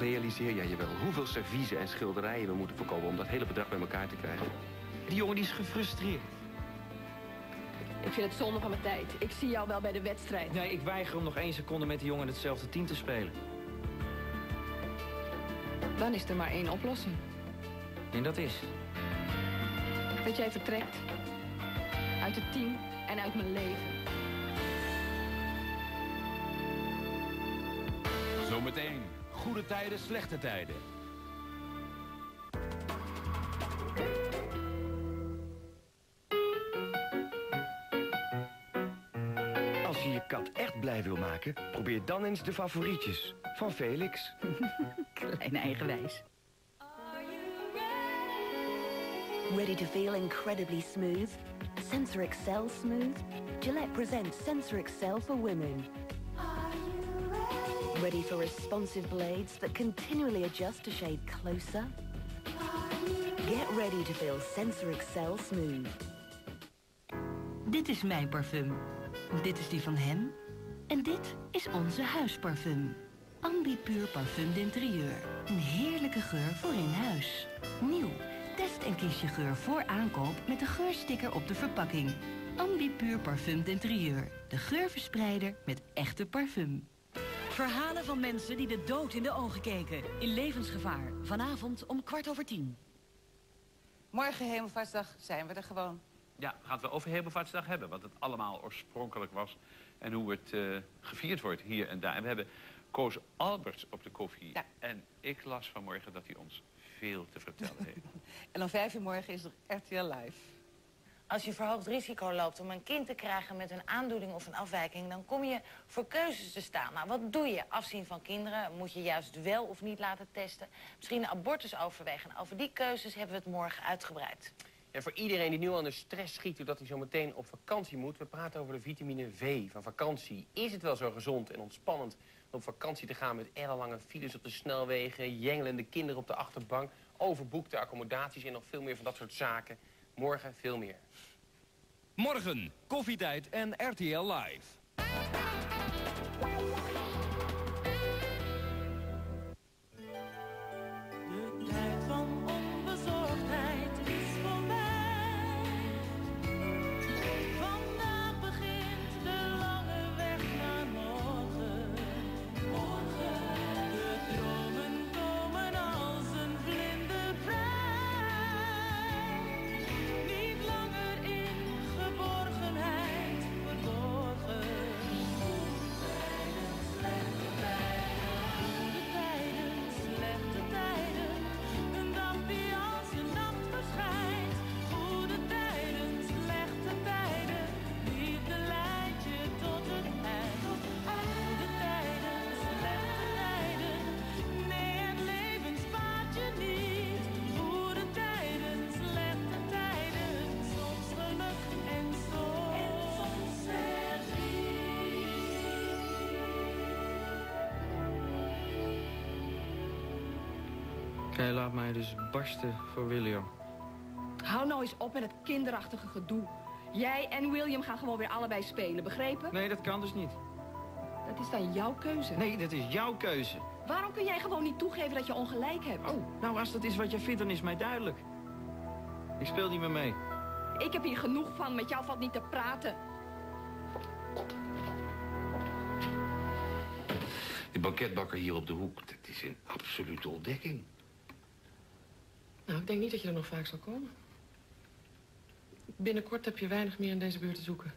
Realiseer jij je wel hoeveel serviezen en schilderijen we moeten verkopen... om dat hele bedrag bij elkaar te krijgen? Die jongen die is gefrustreerd. Ik vind het zonde van mijn tijd. Ik zie jou wel bij de wedstrijd. Nee, ik weiger om nog één seconde met die jongen in hetzelfde team te spelen. Dan is er maar één oplossing. En dat is? Dat jij vertrekt. Uit het team en uit mijn leven. Zometeen. Goede tijden, slechte tijden. Als je je kat echt blij wil maken, probeer dan eens de favorietjes van Felix. Klein eigenwijs. Ready to feel incredibly smooth? Sensor Excel Smooth? Gillette presents Sensor Excel for women. Ready for responsive blades that continually adjust to shade closer? Get ready to feel Sensor Excel Smooth. Dit is mijn parfum. Dit is die van hem. En dit is onze huisparfum. Ambipur Parfum d'Interieur. Een heerlijke geur voor in huis. Nieuw. Test en kies je geur voor aankoop met de geursticker op de verpakking. Ambipur Parfum d'Interieur. De geurverspreider met echte parfum. Verhalen van mensen die de dood in de ogen keken. In levensgevaar. Vanavond om kwart over tien. Morgen, Hemelvaartsdag, zijn we er gewoon. Ja, gaan we over Hemelvaartsdag hebben. Wat het allemaal oorspronkelijk was. En hoe het uh, gevierd wordt hier en daar. En we hebben Koos Alberts op de koffie. Ja. En ik las vanmorgen dat hij ons veel te vertellen heeft. en om vijf uur morgen is er RTL Live. Als je verhoogd risico loopt om een kind te krijgen met een aandoening of een afwijking... dan kom je voor keuzes te staan. Nou, wat doe je? Afzien van kinderen? Moet je juist wel of niet laten testen? Misschien abortus overwegen. Over die keuzes hebben we het morgen uitgebreid. En voor iedereen die nu aan de stress schiet doordat hij zo meteen op vakantie moet... we praten over de vitamine V van vakantie. Is het wel zo gezond en ontspannend om op vakantie te gaan... met ellenlange files op de snelwegen, jengelende kinderen op de achterbank... overboekte accommodaties en nog veel meer van dat soort zaken... Morgen veel meer. Morgen, koffietijd en RTL Live. Jij laat mij dus barsten voor William. Hou nou eens op met het kinderachtige gedoe. Jij en William gaan gewoon weer allebei spelen, begrepen? Nee, dat kan dus niet. Dat is dan jouw keuze. Nee, dat is jouw keuze. Waarom kun jij gewoon niet toegeven dat je ongelijk hebt? Oh, nou als dat is wat jij vindt, dan is mij duidelijk. Ik speel niet meer mee. Ik heb hier genoeg van, met jou valt niet te praten. Die banketbakker hier op de hoek, dat is een absolute ontdekking. Nou, ik denk niet dat je er nog vaak zal komen. Binnenkort heb je weinig meer in deze buurt te zoeken.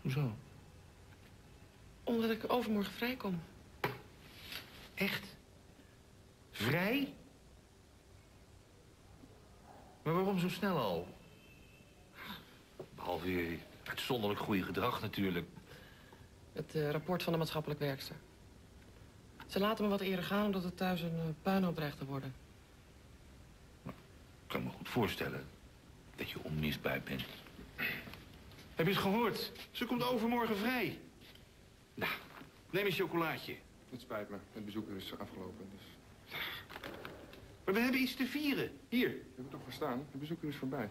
Hoezo? Omdat ik overmorgen vrijkom. Echt? Vrij? Maar waarom zo snel al? Behalve je uitzonderlijk goede gedrag natuurlijk. Het eh, rapport van de maatschappelijk werkster. Ze laten me wat eerder gaan omdat het thuis een uh, puinhoop dreigt te worden. Ik kan me goed voorstellen dat je onmisbaar bent. Heb je het gehoord? Ze komt overmorgen vrij. Nou, neem een chocolaatje. Het spijt me, het bezoek is afgelopen. Dus... Maar we hebben iets te vieren. Hier. Je hebt het toch verstaan? Het bezoek is voorbij.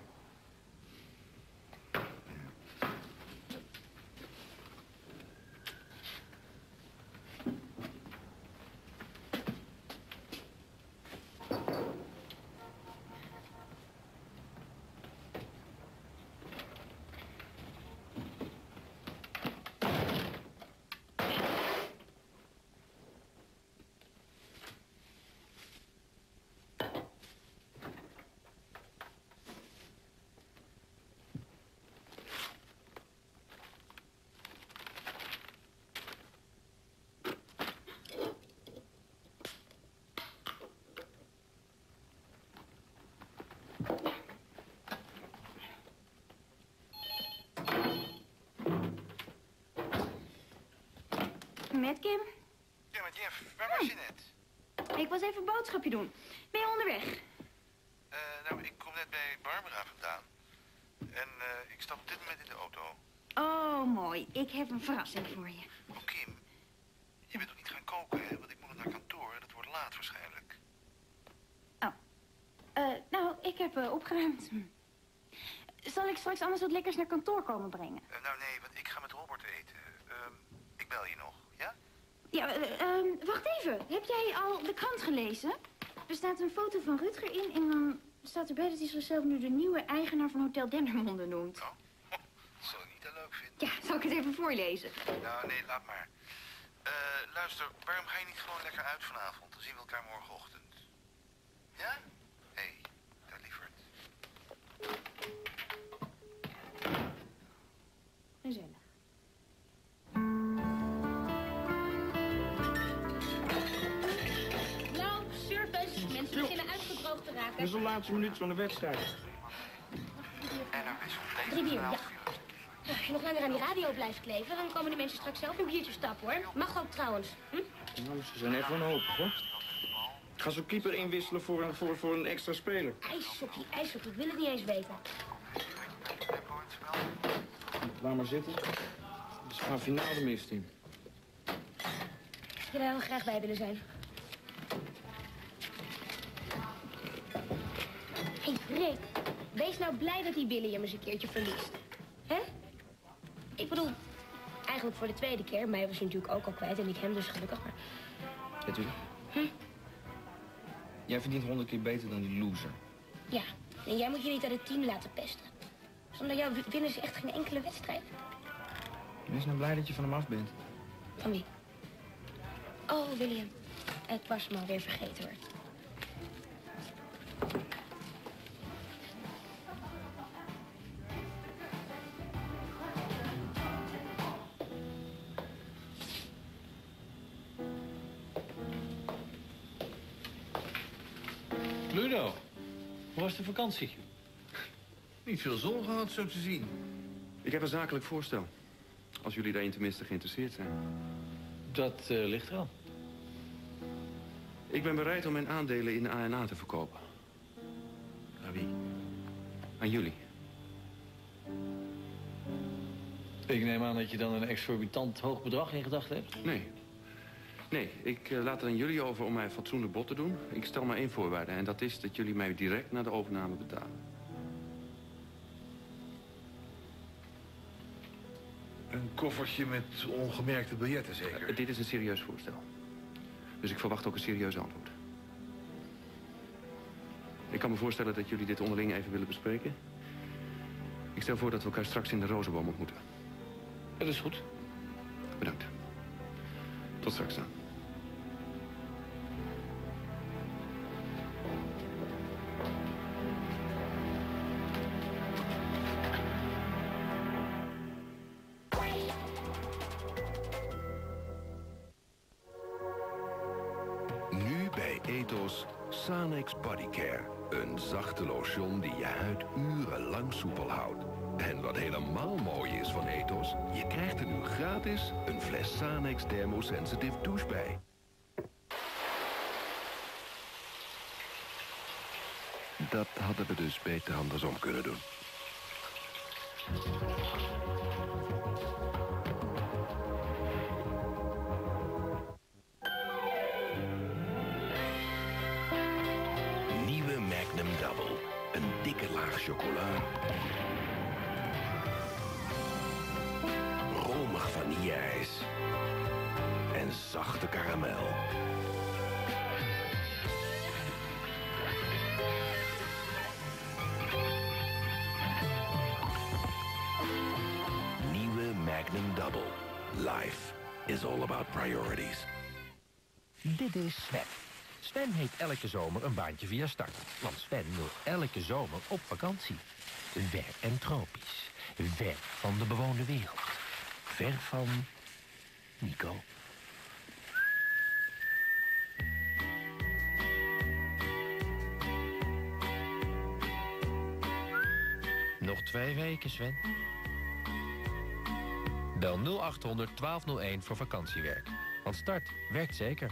Met Kim. Ja, met Jeff. Waar was je net? Ik was even een boodschapje doen. Ben je onderweg? Eh, nou, ik kom net bij Barbara vandaan. En eh, ik stap op dit moment in de auto. Oh, mooi. Ik heb een verrassing voor je. Oh, Kim. Je bent toch niet gaan koken, hè? Want ik moet nog naar kantoor en dat wordt laat waarschijnlijk. Eh, nou, ik heb opgeruimd. Zal ik straks anders wat lekkers naar kantoor komen brengen? Nou, nee, want ik ga met Robert eten. Ehm, ik bel je nog, ja? Ja, ehm, wacht even. Heb jij al de krant gelezen? Er staat een foto van Rutger in en dan staat erbij dat hij zichzelf nu de nieuwe eigenaar van Hotel Dendermonde noemt. Dat zal ik niet heel leuk vinden. Ja, zal ik het even voorlezen? Nou, nee, laat maar. Eh, luister, waarom ga je niet gewoon lekker uit vanavond? Dan zien we elkaar morgenochtend. Ja? Dit is de laatste minuut van de wedstrijd. Drie bier, ja. Als je nog langer aan die radio blijft kleven, dan komen de mensen straks zelf een biertje stappen, hoor. Mag ook trouwens. Hm? Nou, ze zijn echt wanhopig, hoor. Ik ga zo'n keeper inwisselen voor een, voor, voor een extra speler. IJshockey, ijshockey. Ik wil het niet eens weten. Laat maar zitten. We gaan finale de mist in. Ik zou er heel graag bij willen zijn. Rick. Wees nou blij dat die Billy hem eens een keertje verliest. Hè? Ik bedoel, eigenlijk voor de tweede keer. Mij was hij natuurlijk ook al kwijt en ik hem dus gelukkig. Maar Natuurlijk. Hm? Jij verdient honderd keer beter dan die loser. ja, en jij moet je niet uit het team laten pesten. Zonder jou winnen ze echt geen enkele wedstrijd. Wees nou blij dat je van hem af bent. Van wie? Oh, William. Ik was hem alweer vergeten hoor. Vakantie? Niet veel zon gehad, zo te zien. Ik heb een zakelijk voorstel. Als jullie daarin tenminste geïnteresseerd zijn. Dat eh, ligt er al. Ik ben bereid om mijn aandelen in de ANA te verkopen. Aan wie? Aan jullie. Ik neem aan dat je dan een exorbitant hoog bedrag in gedachten hebt? Nee. Nee, ik eh, laat het aan jullie over om mij fatsoenlijk bod te doen. Ik stel maar één voorwaarde en dat is dat jullie mij direct na de overname betalen. Een koffertje met ongemerkte biljetten, zeker? Eh, dit is een serieus voorstel. Dus ik verwacht ook een serieus antwoord. Ik kan me voorstellen dat jullie dit onderling even willen bespreken. Ik stel voor dat we elkaar straks in de Rozenboom ontmoeten. Dat is goed. Bedankt. Tot straks dan. Een fles Sanex Thermosensitive douche bij. Dat hadden we dus beter andersom kunnen doen. Nieuwe Magnum Double. Een dikke laag chocola. Romig vanilleijs. En zachte karamel. Nieuwe Magnum Double. Life is all about priorities. Dit is Sven. Sven heeft elke zomer een baantje via start. Want Sven wil elke zomer op vakantie. Ver en tropisch. Ver van de bewoonde wereld. Ver van... Nico. Nog twee weken, Sven. Bel 0800 1201 voor vakantiewerk. Want start werkt zeker.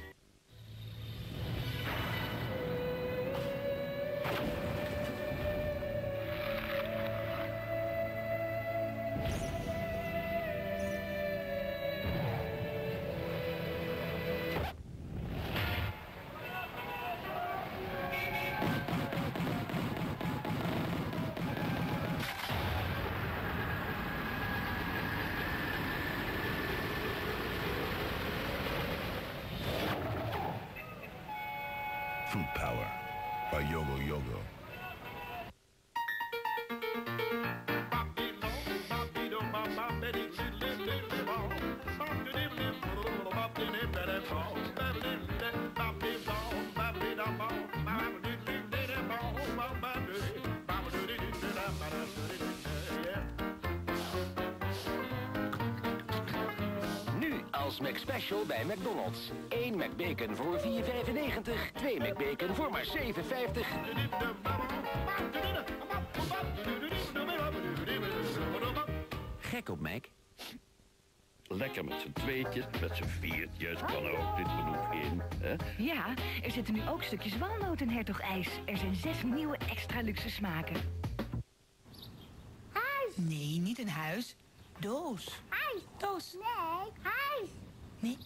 McBacon voor 4,95. 2 McBacon voor maar 7,50. Gek op Mac. Lekker met z'n tweetjes, met z'n viertjes, kan er ook dit genoeg in. Hè? Ja, er zitten nu ook stukjes walnoot en hertogijs. Er zijn zes nieuwe extra luxe smaken. Huis. Nee, niet een huis. Doos. Huis. Doos. Nee, huis. Nee,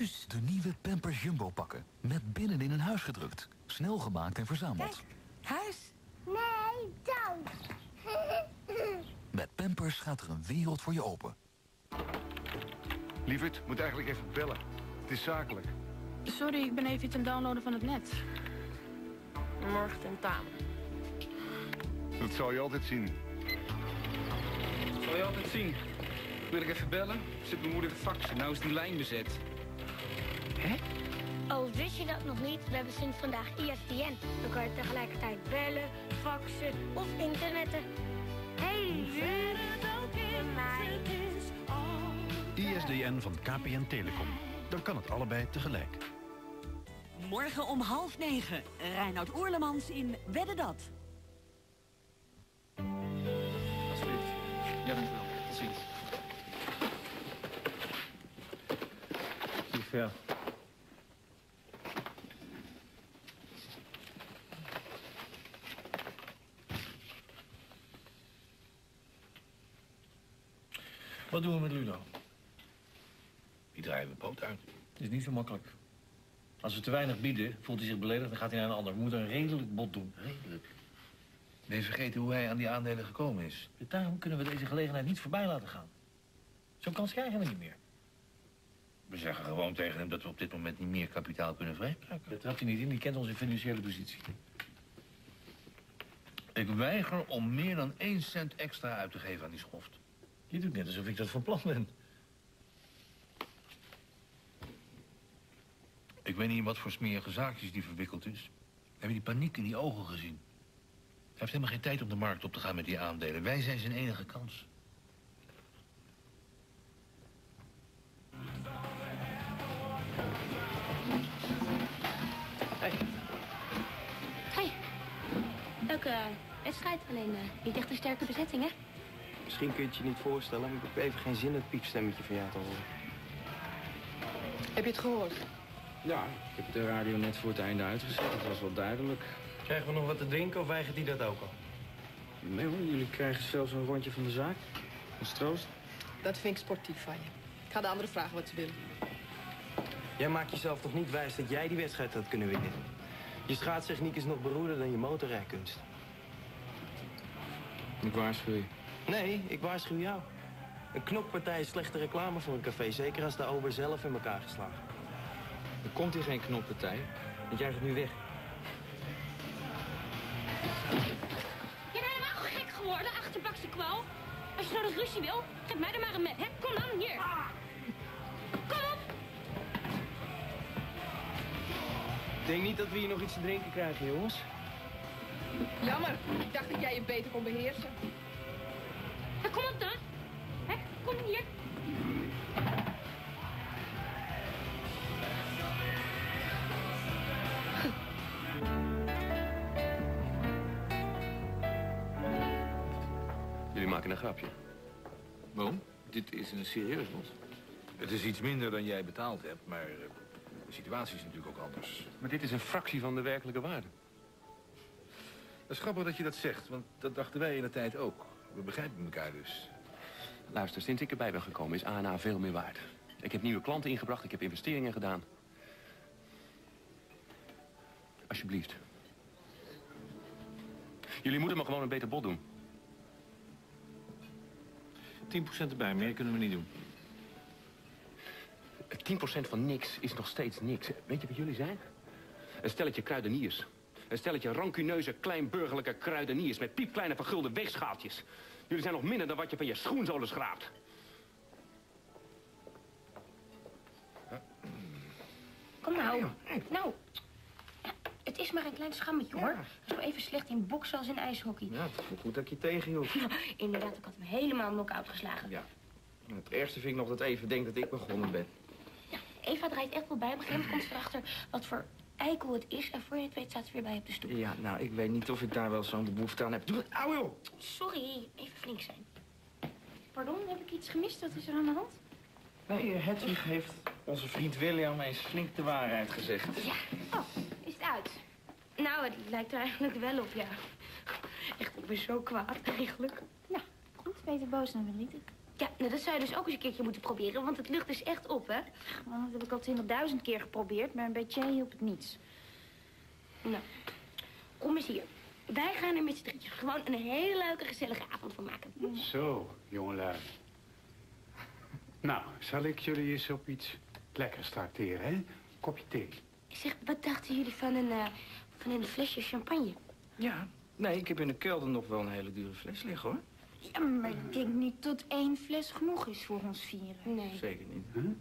De nieuwe Pampers Jumbo pakken. Met binnenin een huis gedrukt. Snel gemaakt en verzameld. Huis. Nee, dood. Met Pampers gaat er een wereld voor je open. Lieverd, moet eigenlijk even bellen. Het is zakelijk. Sorry, ik ben even iets aan het downloaden van het net. Morgen tentamen. Dat zal je altijd zien. Zal je altijd zien. Wil ik even bellen? Zit mijn moeder te faxen. Nou is die lijn bezet. Hè? Oh, wist je dat nog niet? We hebben sinds vandaag ISDN. Dan kan je tegelijkertijd bellen, faxen of internetten. Hey, ISDN van KPN Telecom. Dan kan het allebei tegelijk. Morgen om half negen. Reinoud Oerlemans in Wedden Dat. Alsjeblieft. Ja, dankjewel. Tot ziens. Lief, ja. Wat doen we met Ludo? Die draaien we poot uit. Het is niet zo makkelijk. Als we te weinig bieden, voelt hij zich beledigd, dan gaat hij naar een ander. We moeten een redelijk bod doen. Redelijk? Je vergeten hoe hij aan die aandelen gekomen is? Daarom kunnen we deze gelegenheid niet voorbij laten gaan. Zo'n kans krijgen we niet meer. We zeggen gewoon tegen hem dat we op dit moment niet meer kapitaal kunnen vrijmaken. Dat trapt hij niet in, die kent onze financiële positie. Ik weiger om meer dan één cent extra uit te geven aan die schoft. Je doet net alsof ik dat van plan ben. Ik weet niet in wat voor smerige zaakjes die verwikkeld is. Heb je die paniek in die ogen gezien? Hij heeft helemaal geen tijd om de markt op te gaan met die aandelen. Wij zijn zijn enige kans. Hey. Leuke wedstrijd, alleen eh, niet echt een sterke bezetting, hè? Misschien kun je het je niet voorstellen, maar ik heb even geen zin het piepstemmetje van jou te horen. Heb je het gehoord? Ja, ik heb de radio net voor het einde uitgezet. Dat was wel duidelijk. Krijgen we nog wat te drinken of weigert die dat ook al? Nee hoor, jullie krijgen zelfs een rondje van de zaak. Als troost. Dat vind ik sportief van je. Ik ga de anderen vragen wat ze willen. Jij maakt jezelf toch niet wijs dat jij die wedstrijd had kunnen winnen? Je schaatstechniek is nog beroerder dan je motorrijkunst. Ik waarschuw je. Nee, ik waarschuw jou. Een knokpartij is slechte reclame voor een café, zeker als de ober zelf in elkaar geslagen. Er komt hier geen knoppartij, want jij gaat nu weg. Je bent helemaal gek geworden, achterbakse kwal. Als je nodig ruzie wil, geef mij er maar een met, hè? Kom dan, hier. Kom op! Ik denk niet dat we hier nog iets te drinken krijgen, jongens. Jammer, ik dacht dat jij je beter kon beheersen. Kom op dan. Hè? Kom hier. Jullie maken een grapje. Waarom? Dit is een serieus bod. Het is iets minder dan jij betaald hebt, maar eh, de situatie is natuurlijk ook anders. Maar dit is een fractie van de werkelijke waarde. Het is grappig dat je dat zegt, want dat dachten wij in de tijd ook. We begrijpen elkaar dus. Luister, sinds ik erbij ben gekomen is ANA veel meer waard. Ik heb nieuwe klanten ingebracht, ik heb investeringen gedaan. Alsjeblieft. Jullie moeten me gewoon een beter bod doen. 10% erbij, meer kunnen we niet doen. 10% van niks is nog steeds niks. Weet je wat jullie zijn? Een stelletje kruideniers. Een stelletje rancuneuze, kleinburgerlijke kruideniers... met piepkleine vergulde weegschaaltjes. Jullie zijn nog minder dan wat je van je schoenzolen schraapt. Kom nou. Nou. Het is maar een klein schammetje, hoor. Zo even slecht in boksen als in ijshockey. Ja, het voelt goed dat ik je tegenhield. Inderdaad, ik had hem helemaal knock-out geslagen. Ja. Het ergste vind ik nog dat Even denkt dat ik begonnen ben. Eva draait echt wel bij. Op een gegeven moment komt ze erachter wat voor eikel het is. En voor je het weet staat ze weer bij op de stoep. Ja, nou, ik weet niet of ik daar wel zo'n behoefte aan heb. Doe het, auw joh! Sorry, even flink zijn. Pardon, heb ik iets gemist? Wat is er aan de hand? Nee, Hedwig heeft onze vriend William eens flink de waarheid gezegd. Ja. Oh, is het uit? Nou, het lijkt er eigenlijk wel op, ja. Echt, ik ben zo kwaad eigenlijk. Nou, goed. Beter boos dan verdrietig. Ja, nou, dat zou je dus ook eens een keertje moeten proberen, want het lucht dus echt op, hè? Dat heb ik al twintigduizend keer geprobeerd, maar bij Jay hielp het niets. Nou, kom eens hier. Wij gaan er met z'n drietjes gewoon een hele leuke, gezellige avond van maken. Zo, jongelui. Nou, zal ik jullie eens op iets lekkers tracteren, hè? Kopje thee. Zeg, wat dachten jullie van een, eh, van een flesje champagne? Ja, nee, ik heb in de kelder nog wel een hele dure fles liggen, hoor. Ja, maar ik denk niet dat één fles genoeg is voor ons vieren. Nee. Zeker niet.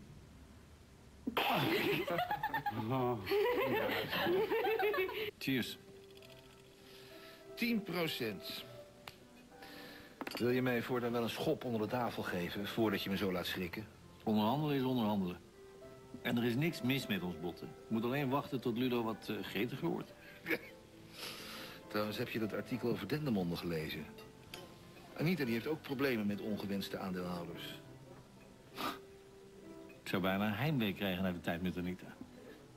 Oh. Cheers. 10 procent. Wil je mij voortaan wel een schop onder de tafel geven... voordat je me zo laat schrikken? Onderhandelen is onderhandelen. En er is niks mis met ons botten. Je moet alleen wachten tot Ludo wat uh, gretiger wordt. Trouwens, heb je dat artikel over Dendermonde gelezen? Anita die heeft ook problemen met ongewenste aandeelhouders. Ik zou bijna heimwee krijgen naar de tijd met Anita.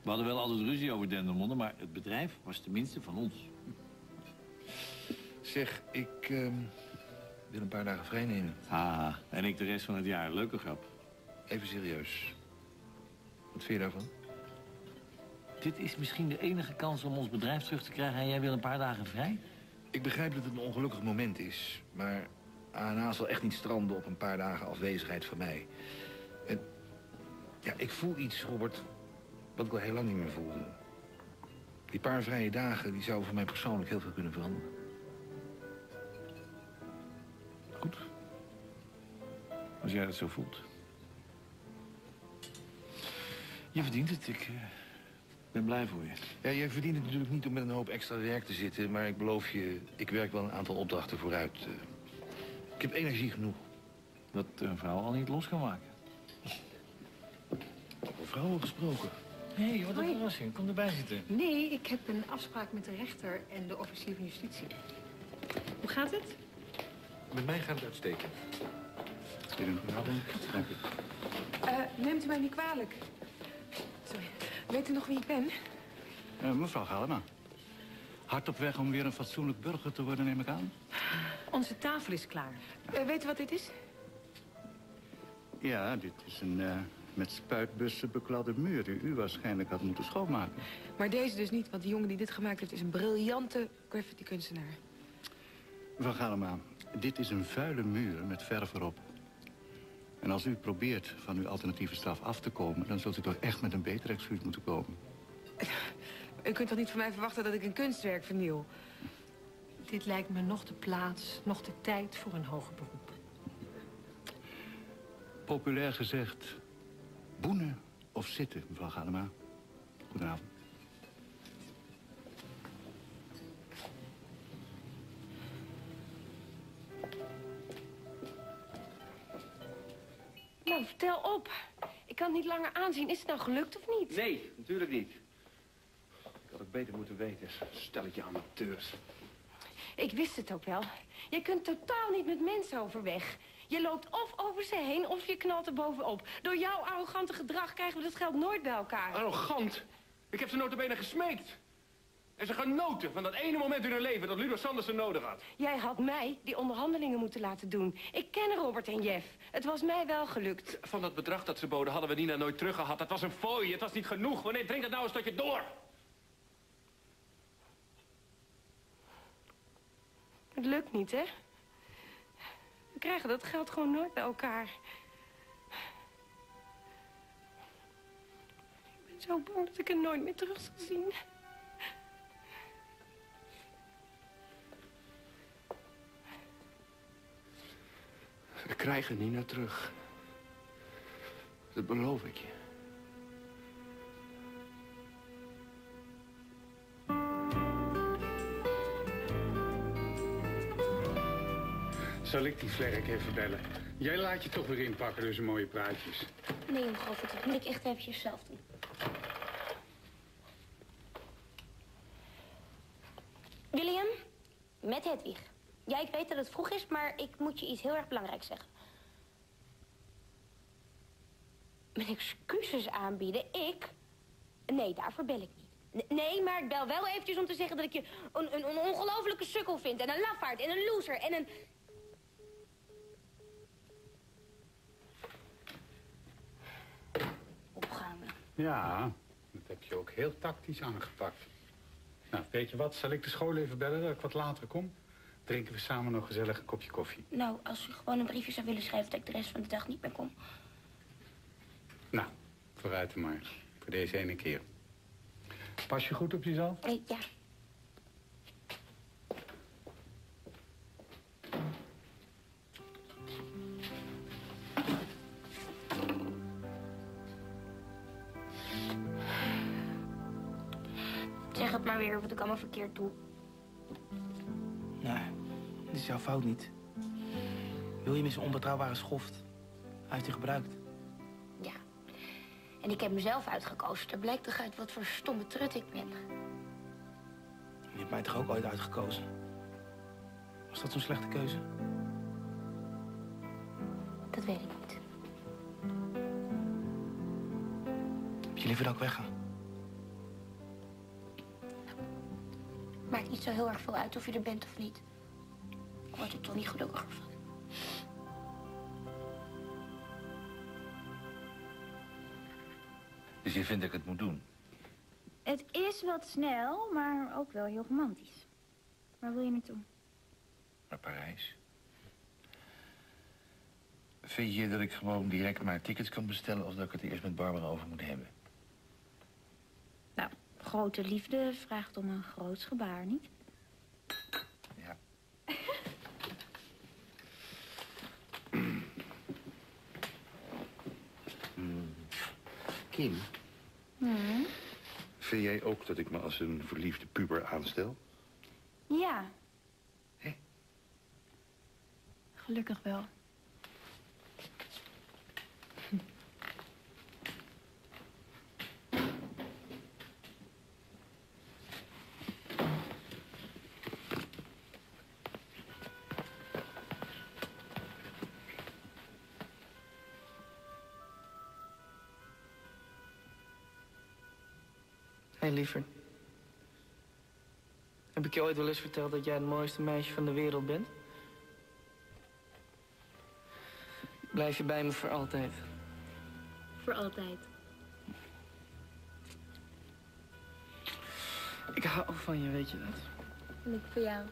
We hadden wel altijd ruzie over Dendermonde, maar het bedrijf was tenminste van ons. Zeg, ik ehm, wil een paar dagen vrij nemen. Ah, en ik de rest van het jaar. Leuke grap. Even serieus. Wat vind je daarvan? Dit is misschien de enige kans om ons bedrijf terug te krijgen... en jij wil een paar dagen vrij? Ik begrijp dat het een ongelukkig moment is. Maar ANA zal echt niet stranden op een paar dagen afwezigheid van mij. En ja, ik voel iets, Robert, wat ik al heel lang niet meer voelde. Die paar vrije dagen, die zouden voor mij persoonlijk heel veel kunnen veranderen. Goed. Als jij dat zo voelt. Je verdient het. Ik uh, ben blij voor je. Ja, jij verdient het natuurlijk niet om met een hoop extra werk te zitten... maar ik beloof je, ik werk wel een aantal opdrachten vooruit. Uh, ik heb energie genoeg. Dat een vrouw al niet los kan maken. Over vrouwen gesproken. Hé, hey, wat een verrassing. Kom erbij zitten. Nee, ik heb een afspraak met de rechter en de officier van justitie. Hoe gaat het? Met mij gaat het uitstekend. Goedenavond. Dank u. Uh, neemt u mij niet kwalijk. Weet u nog wie ik ben? Uh, mevrouw Galema. Hard op weg om weer een fatsoenlijk burger te worden, neem ik aan? Onze tafel is klaar. Uh, weet u wat dit is? Ja, dit is een uh, met spuitbussen bekladde muur... die u waarschijnlijk had moeten schoonmaken. Maar deze dus niet, want die jongen die dit gemaakt heeft... is een briljante graffiti-kunstenaar. Mevrouw Galema, dit is een vuile muur met verf erop. En als u probeert van uw alternatieve straf af te komen... dan zult u toch echt met een beter excuus moeten komen. U kunt toch niet van mij verwachten dat ik een kunstwerk verniel? Dit lijkt me nog de plaats, nog de tijd voor een hoger beroep. Populair gezegd, boenen of zitten, mevrouw Galema. Goedenavond. Nou, vertel op. Ik kan het niet langer aanzien. Is het nou gelukt of niet? Nee, natuurlijk niet. Ik had het beter moeten weten. Stelletje amateurs. Ik wist het ook wel. Jij kunt totaal niet met mensen overweg. Je loopt of over ze heen of je knalt er bovenop. Door jouw arrogante gedrag krijgen we dat geld nooit bij elkaar. Arrogant? Ik heb ze notabene gesmeekt. En ze genoten van dat ene moment in hun leven dat Ludo Sanders ze nodig had. Jij had mij die onderhandelingen moeten laten doen. Ik ken Robert en Jeff. Het was mij wel gelukt. Van dat bedrag dat ze boden hadden we Nina nooit teruggehad. Dat was een fooi, het was niet genoeg. Wanneer drink het nou een stukje door? Het lukt niet, hè? We krijgen dat geld gewoon nooit bij elkaar. Ik ben zo bang dat ik het nooit meer terug zal zien. We krijgen Nina terug. Dat beloof ik je. Zal ik die vlerk even bellen? Jij laat je toch weer inpakken door zijn mooie praatjes. Nee, mevrouw, dat moet ik echt eventjes zelf doen. William, met Hedwig. Ja, ik weet dat het vroeg is, maar ik moet je iets heel erg belangrijks zeggen. Mijn excuses aanbieden? Ik? Nee, daarvoor bel ik niet. Nee, maar ik bel wel eventjes om te zeggen dat ik je een, een, een ongelofelijke sukkel vind. En een lafaard en een loser en een... Opgaande. Ja, dat heb je ook heel tactisch aangepakt. Nou, weet je wat? Zal ik de school even bellen dat ik wat later kom? Drinken we samen nog gezellig een kopje koffie. Nou, als u gewoon een briefje zou willen schrijven dat ik de rest van de dag niet meer kom. Nou, vooruit dan maar. Voor deze ene keer. Pas je goed op jezelf? Eh, ja. Zeg het maar weer wat ik allemaal verkeerd doe. Dit is jouw fout niet. William is een onbetrouwbare schoft. Hij heeft je gebruikt. Ja. En ik heb mezelf uitgekozen. Daar blijkt toch uit wat voor stomme trut ik ben. Je hebt mij toch ook ooit uitgekozen? Was dat zo'n slechte keuze? Dat weet ik niet. Heb je liever dat ik wegga? Maakt niet zo heel erg veel uit of je er bent of niet. Ik word er toch niet gelukkiger van. Dus je vindt dat ik het moet doen? Het is wat snel, maar ook wel heel romantisch. Waar wil je naartoe? Naar Parijs. Vind je dat ik gewoon direct maar tickets kan bestellen... of dat ik het eerst met Barbara over moet hebben? Nou, grote liefde vraagt om een groots gebaar, niet? Kim, Hmm. Vind jij ook dat ik me als een verliefde puber aanstel? Ja. Gelukkig wel. Hey, lieverd. Heb ik je ooit wel eens verteld dat jij het mooiste meisje van de wereld bent? Blijf je bij me voor altijd. Voor altijd. Ik hou van je, weet je dat? En ik voor jou.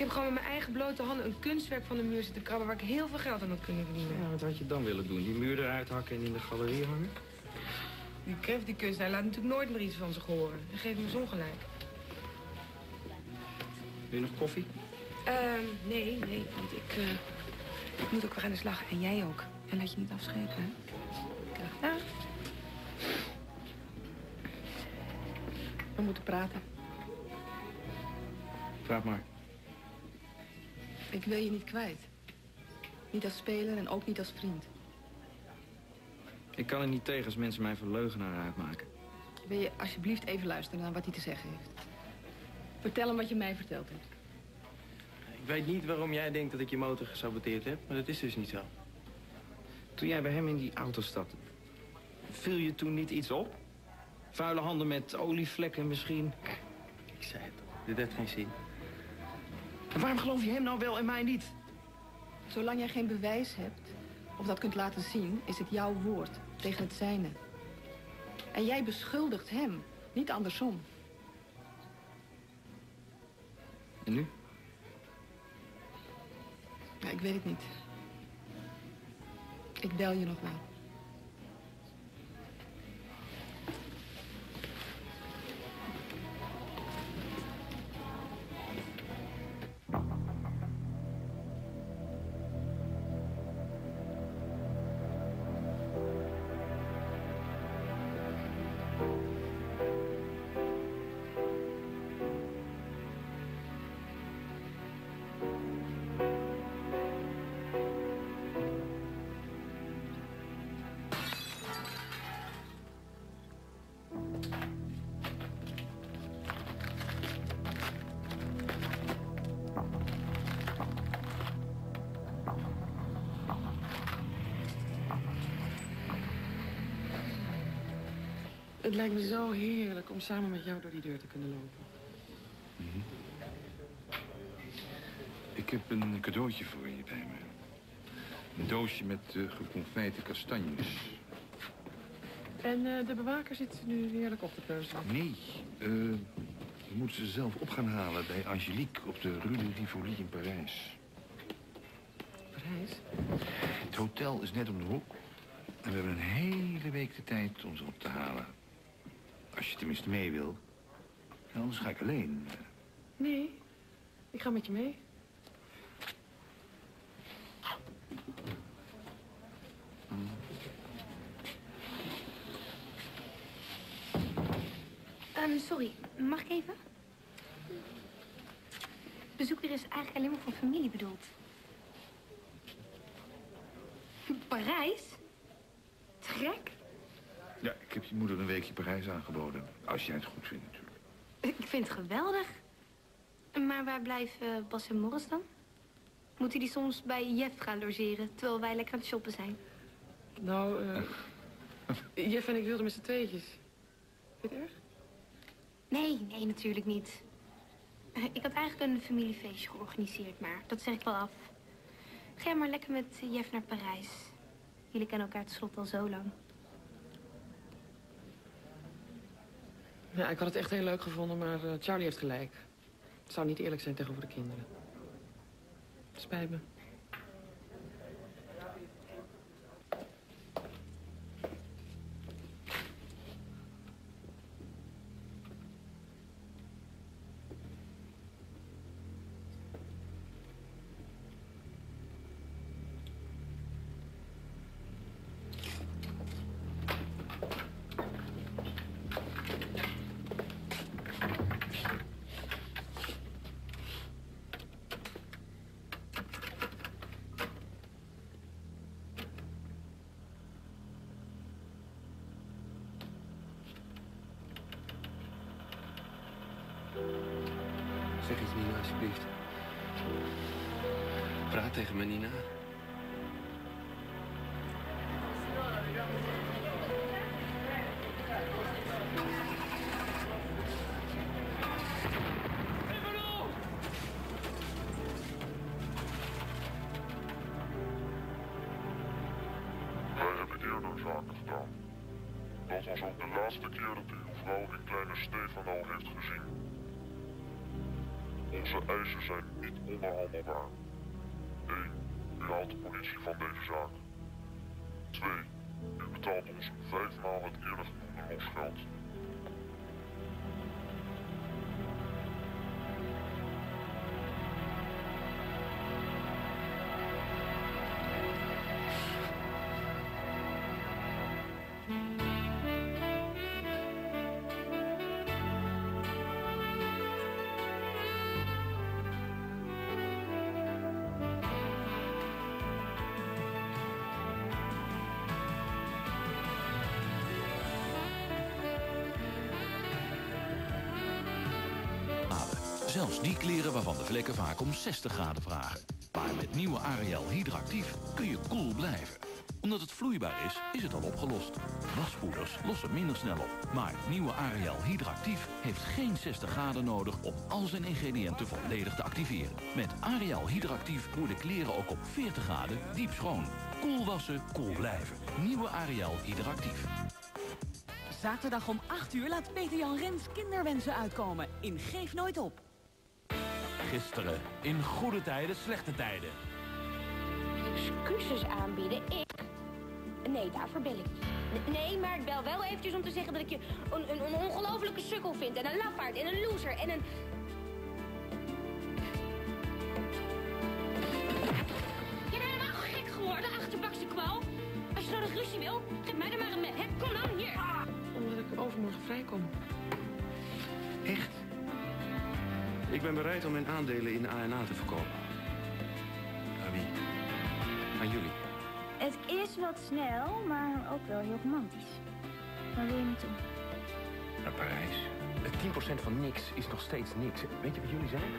Heb gewoon met mijn eigen blote handen een kunstwerk van de muur zitten krabben... waar ik heel veel geld aan had kunnen verdienen. Ja, wat had je dan willen doen? Die muur eruit hakken en in de galerie hangen? Die Kref, die kunstenaar, laat natuurlijk nooit meer iets van zich horen. En geeft me zongelijk. Wil je nog koffie? Ehm, nee, nee, want ik, eh, ik moet ook weer aan de slag. En jij ook. En laat je niet afschepen, hè? Gedaan. We moeten praten. Vraag maar. Ik wil je niet kwijt. Niet als speler en ook niet als vriend. Ik kan er niet tegen als mensen mij voor leugenaar uitmaken. Wil je alsjeblieft even luisteren naar wat hij te zeggen heeft? Vertel hem wat je mij verteld hebt. Ik weet niet waarom jij denkt dat ik je motor gesaboteerd heb, maar dat is dus niet zo. Toen jij bij hem in die auto stapte, viel je toen niet iets op? Vuile handen met olievlekken misschien? Ik zei het toch, dit heeft geen zin. En waarom geloof je hem nou wel en mij niet? Zolang jij geen bewijs hebt, of dat kunt laten zien, is het jouw woord tegen het zijne. En jij beschuldigt hem, niet andersom. En nu? Ja, ik weet het niet. Ik bel je nog wel. Het lijkt me zo heerlijk om samen met jou door die deur te kunnen lopen. Ik heb een cadeautje voor je bij me. Een doosje met uh, geconfijte kastanjes. En eh, de bewaker zit nu heerlijk op te peuzelen. Nee, eh, we moeten ze zelf op gaan halen bij Angelique op de Rue de Rivoli in Parijs. Parijs? Het hotel is net om de hoek. En we hebben een hele week de tijd om ze op te halen. Als je tenminste mee wil. En anders ga ik alleen. Nee, ik ga met je mee. Ehm, sorry, mag ik even? Bezoek er is eigenlijk alleen maar voor familie bedoeld. Parijs? Te gek? Ja, ik heb je moeder een weekje Parijs aangeboden. Als jij het goed vindt natuurlijk. Ik vind het geweldig. Maar waar blijven Bas en Morris dan? Moeten die soms bij Jeff gaan logeren, terwijl wij lekker aan het shoppen zijn? Nou, eh Jeff en ik wilden met z'n tweetjes. Vind je het erg? Nee, nee, natuurlijk niet. Eh, Ik had eigenlijk een familiefeestje georganiseerd, maar dat zeg ik wel af. Ga maar lekker met Jeff naar Parijs. Jullie kennen elkaar tenslotte al zo lang. Ja, ik had het echt heel leuk gevonden, maar eh, Charlie heeft gelijk. Het zou niet eerlijk zijn tegenover de kinderen. Spijt me. Onze eisen zijn niet onderhandelbaar. 1. U haalt de politie van deze zaak. 2. U betaalt ons vijfmaal het eerder genoemde losgeld. Zelfs die kleren waarvan de vlekken vaak om 60 graden vragen. Maar met nieuwe Ariel Hydraactief kun je koel blijven. Omdat het vloeibaar is, is het al opgelost. Waspoeders lossen minder snel op. Maar nieuwe Ariel Hydraactief heeft geen 60 graden nodig... om al zijn ingrediënten volledig te activeren. Met Ariel Hydraactief worden kleren ook op 40 graden diep schoon. Koel wassen, koel blijven. Nieuwe Ariel Hydraactief. Zaterdag om 8 uur laat Peter-Jan Rens kinderwensen uitkomen in Geef Nooit Op. Gisteren, in goede tijden, slechte tijden. Excuses aanbieden, ik? Nee, daarvoor bel ik niet. Nee, maar ik bel wel eventjes om te zeggen dat ik je een, een, een ongelofelijke sukkel vind. En een lafaard en een loser en een... Je bent helemaal gek geworden, achterbakse kwal. Als je nodig ruzie wil, geef mij er maar een? Kom dan, hier. Omdat ik overmorgen vrijkom. Echt? Ik ben bereid om mijn aandelen in ANA te verkopen. Aan wie? Aan jullie. Het is wat snel, maar ook wel heel romantisch. Waar wil je naartoe? Naar Parijs. Het 10% van niks is nog steeds niks. Weet je wat jullie zijn?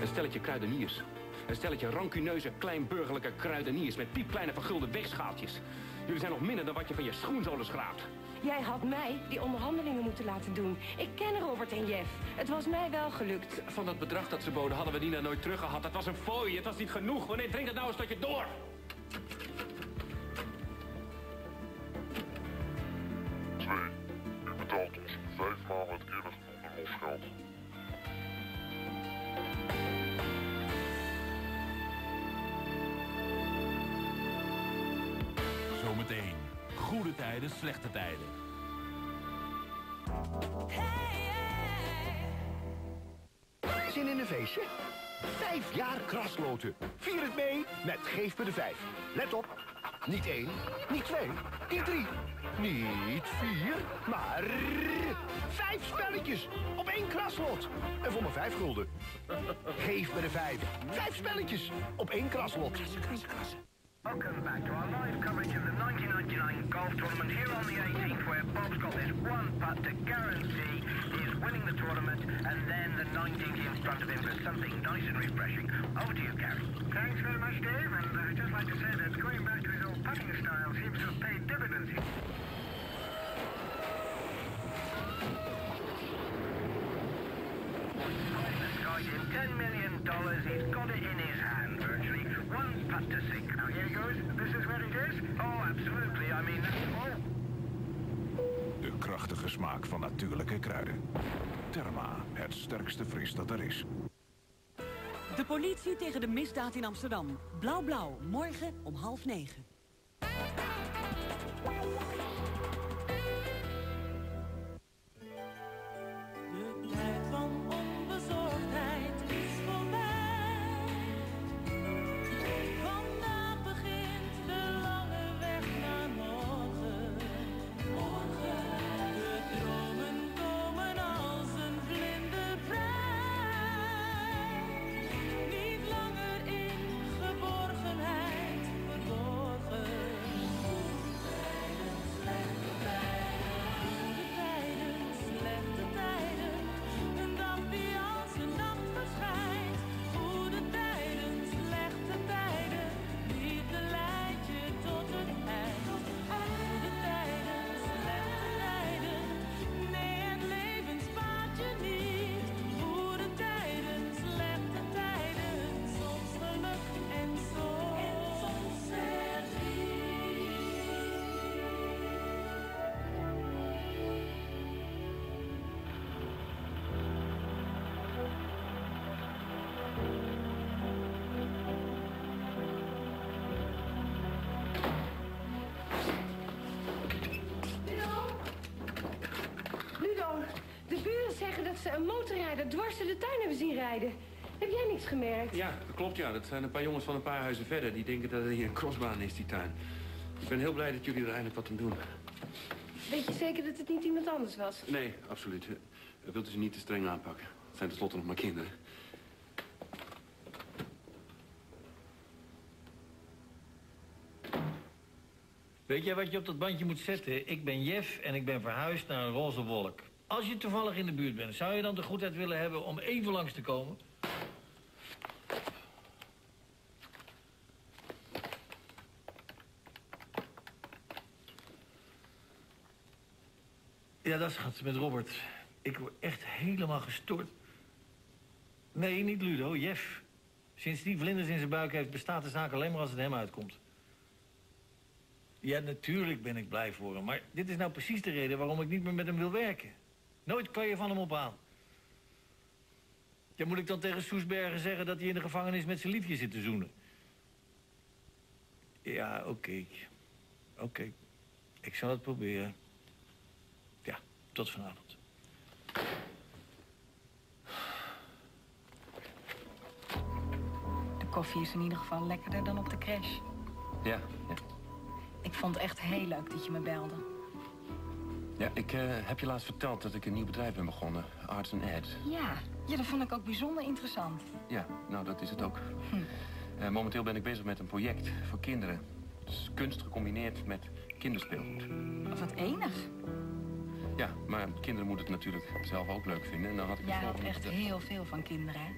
Een stelletje kruideniers. Een stelletje rancuneuze, kleinburgerlijke kruideniers... met piepkleine vergulde wegschaaltjes. Jullie zijn nog minder dan wat je van je schoenzolen schraapt. Jij had mij die onderhandelingen moeten laten doen. Ik ken Robert en Jeff. Het was mij wel gelukt. Van dat bedrag dat ze boden hadden we Nina nooit teruggehad. Dat was een fooi, het was niet genoeg. Wanneer drink het nou eens tot je door? Twee, u betaalt ons vijf maal het eerder genoemde losgeld. Tijden, slechte tijden. Zin in een feestje? Vijf jaar krasloten. Vier het mee met Geef me de Vijf. Let op. Niet één, niet twee, niet drie, niet vier, maar vijf spelletjes op één kraslot. En voor maar vijf gulden. Geef me de vijf. Vijf spelletjes op één kraslot. Welcome back to our live coverage of the 1999 golf tournament here on the 18th, where Bob's got this one putt to guarantee he's winning the tournament, and then the 19th in front of him for something nice and refreshing. Over to you, Gary. Thanks very much, Dave, and uh, I'd just like to say that going back to his old putting style seems to have paid dividends. Cost him $10 million. He's got it in his hand, goes. This is is? Oh, absolutely. I mean. De krachtige smaak van natuurlijke kruiden. Terma, het sterkste fris dat er is. De politie tegen de misdaad in Amsterdam. Blauw-blauw, morgen om half negen. Een motorrijder dwars door de tuin hebben zien rijden. Heb jij niks gemerkt? Ja, dat klopt ja. Dat zijn een paar jongens van een paar huizen verder. Die denken dat het hier een crossbaan is, die tuin. Ik ben heel blij dat jullie er eindelijk wat aan doen. Weet je zeker dat het niet iemand anders was? Nee, absoluut. We wilt u ze niet te streng aanpakken. Het zijn tenslotte nog maar kinderen. Weet jij wat je op dat bandje moet zetten? Ik ben Jeff en ik ben verhuisd naar een roze wolk. Als je toevallig in de buurt bent, zou je dan de goedheid willen hebben om even langs te komen? Ja, dat schat, met Robert. Ik word echt helemaal gestoord. Nee, niet Ludo, Jeff. Sinds die vlinders in zijn buik heeft, bestaat de zaak alleen maar als het hem uitkomt. Ja, natuurlijk ben ik blij voor hem, maar dit is nou precies de reden waarom ik niet meer met hem wil werken. Nooit kan je van hem op aan. Ja, moet ik dan tegen Soesbergen zeggen dat hij in de gevangenis met zijn liefje zit te zoenen? Ja, oké. Oké. Ik zal het proberen. Ja, tot vanavond. De koffie is in ieder geval lekkerder dan op de crash. Ja, ja. Ik vond het echt heel leuk dat je me belde. Ja, ik eh, heb je laatst verteld dat ik een nieuw bedrijf ben begonnen. Arts and Ed. Ja, ja, dat vond ik ook bijzonder interessant. Ja, nou, dat is het ook. Hm. Eh, momenteel ben ik bezig met een project voor kinderen. Dus kunst gecombineerd met kinderspeelgoed. Wat enig. Ja, maar kinderen moeten het natuurlijk zelf ook leuk vinden. En dan had ik Jij het houdt volgende echt heel veel van kinderen, hè?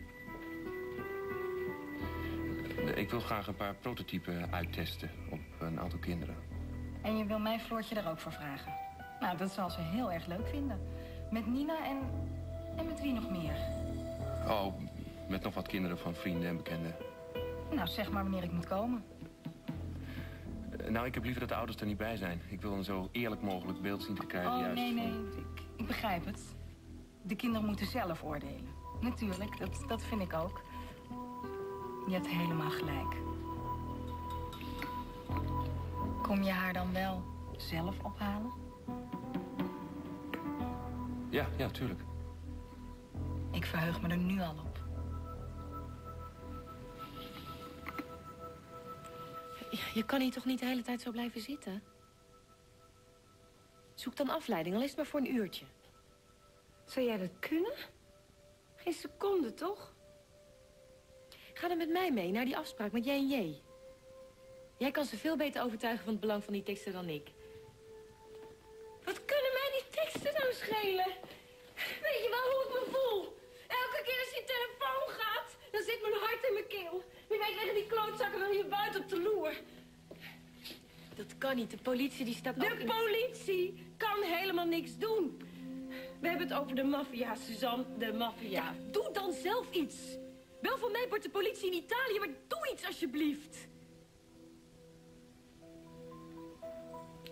Eh, Ik wil graag een paar prototypen uittesten op een aantal kinderen. En je wil mijn Floortje daar ook voor vragen. Nou, dat zal ze heel erg leuk vinden. Met Nina en... en met wie nog meer? Oh, met nog wat kinderen van vrienden en bekenden. Nou, zeg maar wanneer ik moet komen. Eh, Nou, ik heb liever dat de ouders er niet bij zijn. Ik wil een zo eerlijk mogelijk beeld zien te krijgen. Oh, juist nee, van- nee. Ik, ik begrijp het. De kinderen moeten zelf oordelen. Natuurlijk, dat, dat vind ik ook. Je hebt helemaal gelijk. Kom je haar dan wel zelf ophalen? Ja, ja, tuurlijk. Ik verheug me er nu al op. Je kan hier toch niet de hele tijd zo blijven zitten? Zoek dan afleiding, al is het maar voor een uurtje. Zou jij dat kunnen? Geen seconde, toch? Ga dan met mij mee naar die afspraak met J&J. Jij kan ze veel beter overtuigen van het belang van die teksten dan ik. Wat kunnen schelen? Weet je wel hoe ik me voel? Elke keer als die telefoon gaat, dan zit mijn hart in mijn keel. Wie weet liggen die klootzakken wel hier buiten op de loer. Dat kan niet. De politie die staat De politie kan helemaal niks doen. We hebben het over de maffia, Suzanne. De maffia. doe dan zelf iets. Bel van mij wordt de politie in Italië, maar doe iets alsjeblieft.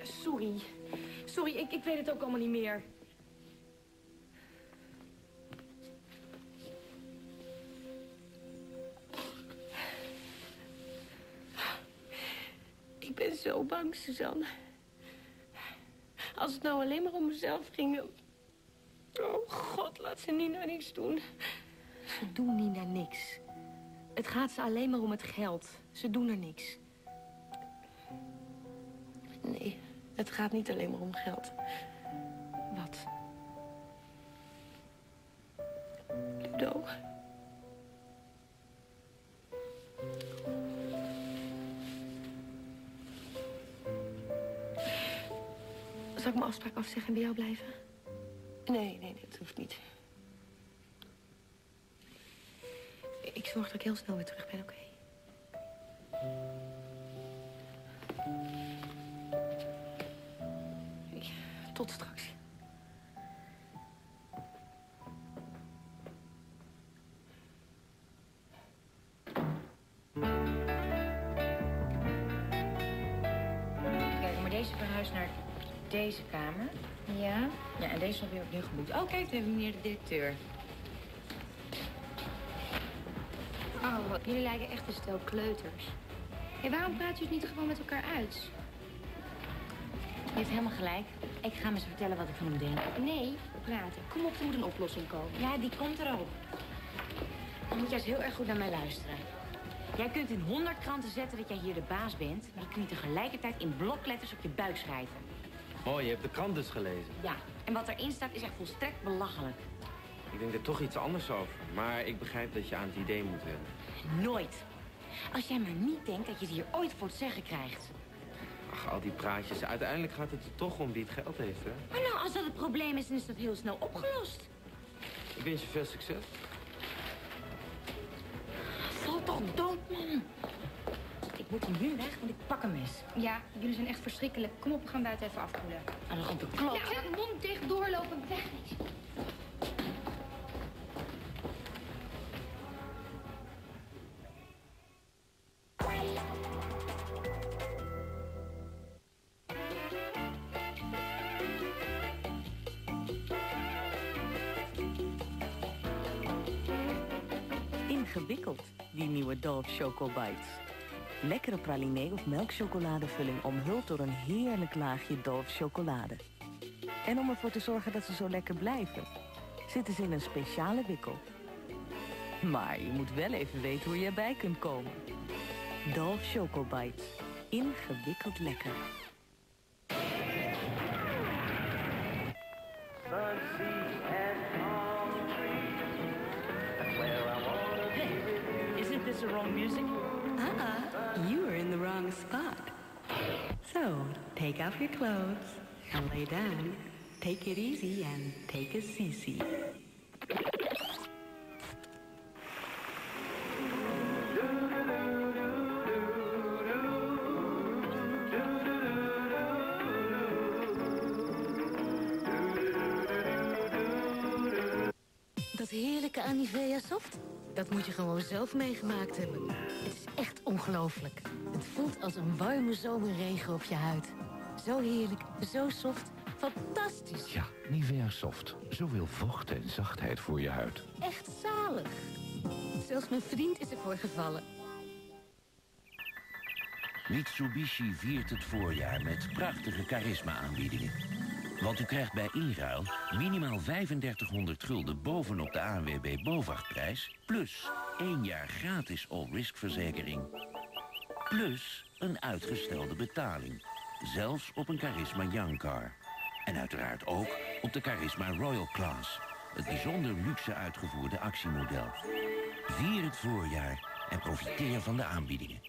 Sorry. Sorry, ik, ik weet het ook allemaal niet meer. Ik ben zo bang, Suzanne. Als het nou alleen maar om mezelf ging... Oh, god, laat ze Nina niks doen. Ze doen Nina niks. Het gaat ze alleen maar om het geld. Ze doen er niks. Nee, het gaat niet alleen maar om geld. Mijn afspraak afzeggen en bij jou blijven? Nee, nee, dat hoeft niet. Ik zorg dat ik heel snel weer terug ben, oké? Alweer opnieuw geboekt. Oh, kijk, even meneer de directeur. Oh, jullie lijken echt een stel kleuters. Hé, waarom praat je niet gewoon met elkaar uit? Je heeft helemaal gelijk. Ik ga hem eens vertellen wat ik van hem denk. Nee, praten. Kom op, er moet een oplossing komen. Ja, die komt er ook. Je moet juist heel erg goed naar mij luisteren. Jij kunt in honderd kranten zetten dat jij hier de baas bent... maar je kunt tegelijkertijd in blokletters op je buik schrijven. Oh, je hebt de krant dus gelezen. Ja, en wat erin staat is echt volstrekt belachelijk. Ik denk er toch iets anders over. Maar ik begrijp dat je aan het idee moet wennen. Nooit. Als jij maar niet denkt dat je het hier ooit voor het zeggen krijgt. Ach, al die praatjes. Uiteindelijk gaat het er toch om wie het geld heeft, hè? Maar nou, als dat het probleem is, dan is dat heel snel opgelost. Ik wens je veel succes. Val toch dood, man. Ik moet hier nu weg, want ik pak een mes. Ja, jullie zijn echt verschrikkelijk. Kom op, we gaan buiten even afkoelen. En dan komt de klok. Ja, mond dicht doorlopen, wegwezen. Ingewikkeld, die nieuwe Dolf Choco Bites. Lekkere pralinee of melkchocoladevulling omhuld door een heerlijk laagje Dolf chocolade. En om ervoor te zorgen dat ze zo lekker blijven, zitten ze in een speciale wikkel. Maar je moet wel even weten hoe je erbij kunt komen. Dolf Choco Bites. Ingewikkeld lekker. Take off your clothes and lay down. Take it easy and take a CC. Dat heerlijke aan Nivea Soft, dat moet je gewoon zelf meegemaakt hebben. Het is echt ongelooflijk. Het voelt als een warme zomerregen op je huid. Zo heerlijk, zo soft, fantastisch. Ja, Nivea Soft. Zoveel vocht en zachtheid voor je huid. Echt zalig. Zelfs mijn vriend is ervoor gevallen. Mitsubishi viert het voorjaar met prachtige charisma-aanbiedingen. Want u krijgt bij inruil minimaal 3500 gulden bovenop de ANWB BOVAG-prijs... plus één jaar gratis all-risk-verzekering. Plus een uitgestelde betaling. Zelfs op een Charisma Young Car. En uiteraard ook op de Charisma Royal Class. Het bijzonder luxe uitgevoerde actiemodel. Vier het voorjaar en profiteer van de aanbiedingen.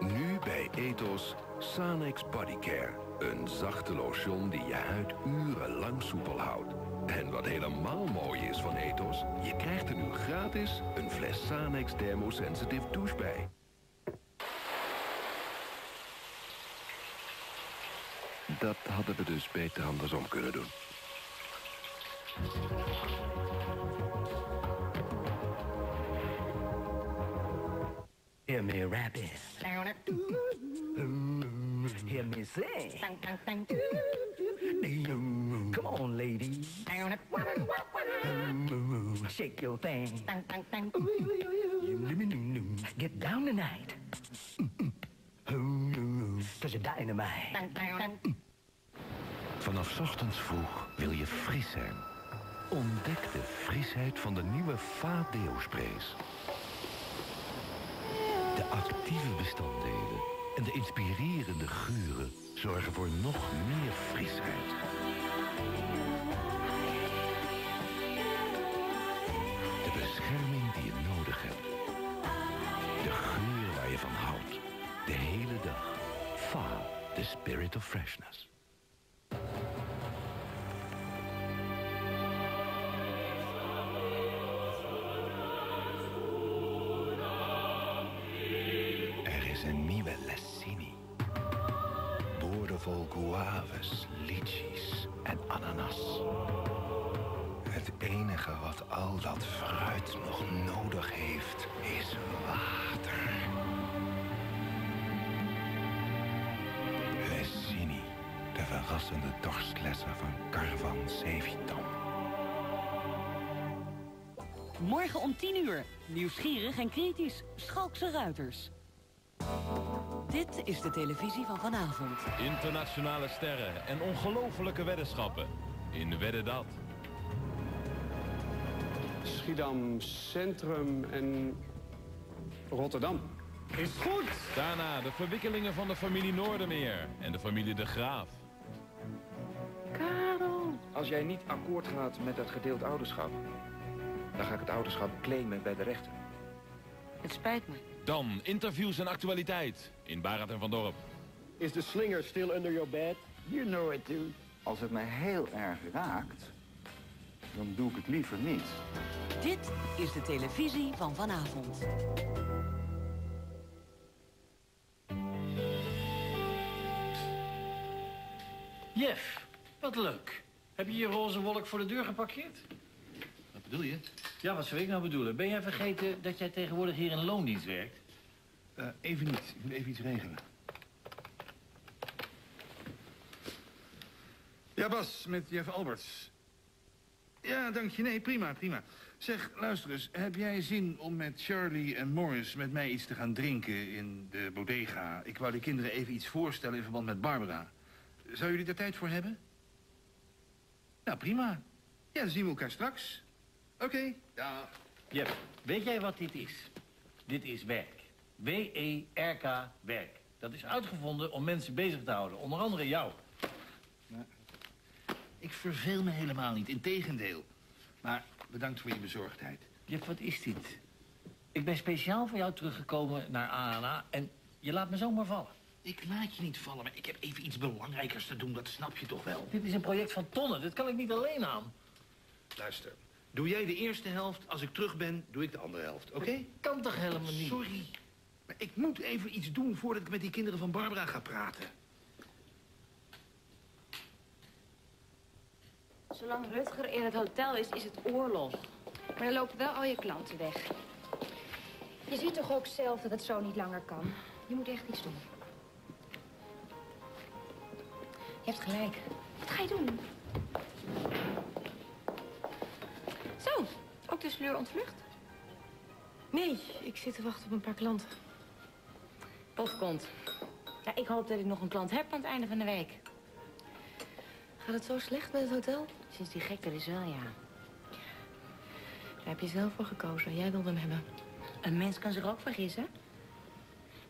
Nu bij Ethos Sanex Bodycare. Een zachte lotion die je huid urenlang soepel houdt. En wat helemaal mooi is van Ethos... je krijgt er nu gratis een fles Sanex Dermosensitive douche bij. Dat hadden we dus beter andersom kunnen doen. Hear me rap it. Hear me sing. Come on, ladies. Shake your thing. Get down tonight. Cause you're dynamite. Vanaf ochtends vroeg wil je fris zijn. Ontdek de frisheid van de nieuwe Deo Sprays. De actieve bestanddelen en de inspirerende geuren zorgen voor nog meer frisheid. De bescherming die je nodig hebt. De geur waar je van houdt. De hele dag. Fa, the spirit of freshness. Guaves, lychees en ananas. Het enige wat al dat fruit nog nodig heeft, is water. Lessini, de verrassende dorstlesser van Carvan Sevitam. Morgen om 10 uur. Nieuwsgierig en kritisch. Schalkse Ruiters. Dit is de televisie van vanavond. Internationale sterren en ongelofelijke weddenschappen. In Wedden Dat. Schiedam Centrum en Rotterdam. Is goed! Daarna de verwikkelingen van de familie Noordermeer en de familie De Graaf. Karel! Als jij niet akkoord gaat met het gedeeld ouderschap... dan ga ik het ouderschap claimen bij de rechter. Het spijt me. Dan interviews en actualiteit in Barend en Van Dorp. Is the slinger still under your bed? You know it, dude. Als het mij heel erg raakt, dan doe ik het liever niet. Dit is de televisie van vanavond. Jeff, wat leuk. Heb je je roze wolk voor de deur geparkeerd? Bedoel je? Ja, wat zou ik nou bedoelen? Ben jij vergeten dat jij tegenwoordig hier in loondienst werkt? Eh, even niet. Ik moet even iets regelen. Ja, Bas, met Jeff Alberts. Ja, dank je. Nee, prima, prima. Zeg, luister eens. Heb jij zin om met Charlie en Morris met mij iets te gaan drinken in de bodega? Ik wou de kinderen even iets voorstellen in verband met Barbara. Zou jullie daar tijd voor hebben? Nou, prima. Ja, dan zien we elkaar straks. Oké, ja. Jeff, weet jij wat dit is? Dit is werk. W-E-R-K, werk. Dat is uitgevonden om mensen bezig te houden. Onder andere jou. Ik verveel me helemaal niet, integendeel. Maar bedankt voor je bezorgdheid. Jeff, wat is dit? Ik ben speciaal voor jou teruggekomen naar ANA en je laat me zomaar vallen. Ik laat je niet vallen, maar ik heb even iets belangrijkers te doen. Dat snap je toch wel? Dit is een project van tonnen. Dit kan ik niet alleen aan. Luister, doe jij de eerste helft. Als ik terug ben, doe ik de andere helft, oké? Kan toch helemaal niet? Sorry. Maar ik moet even iets doen voordat ik met die kinderen van Barbara ga praten. Zolang Rutger in het hotel is, is het oorlog. Maar dan lopen wel al je klanten weg. Je ziet toch ook zelf dat het zo niet langer kan. Je moet echt iets doen. Je hebt gelijk. Wat ga je doen? Sleur ontvlucht? Nee, ik zit te wachten op een paar klanten. Popkont. Ja, ik hoop dat ik nog een klant heb aan het einde van de week. Gaat het zo slecht met het hotel? Sinds die gek er is wel, ja. Daar heb je zelf voor gekozen. Jij wilde hem hebben. Een mens kan zich ook vergissen.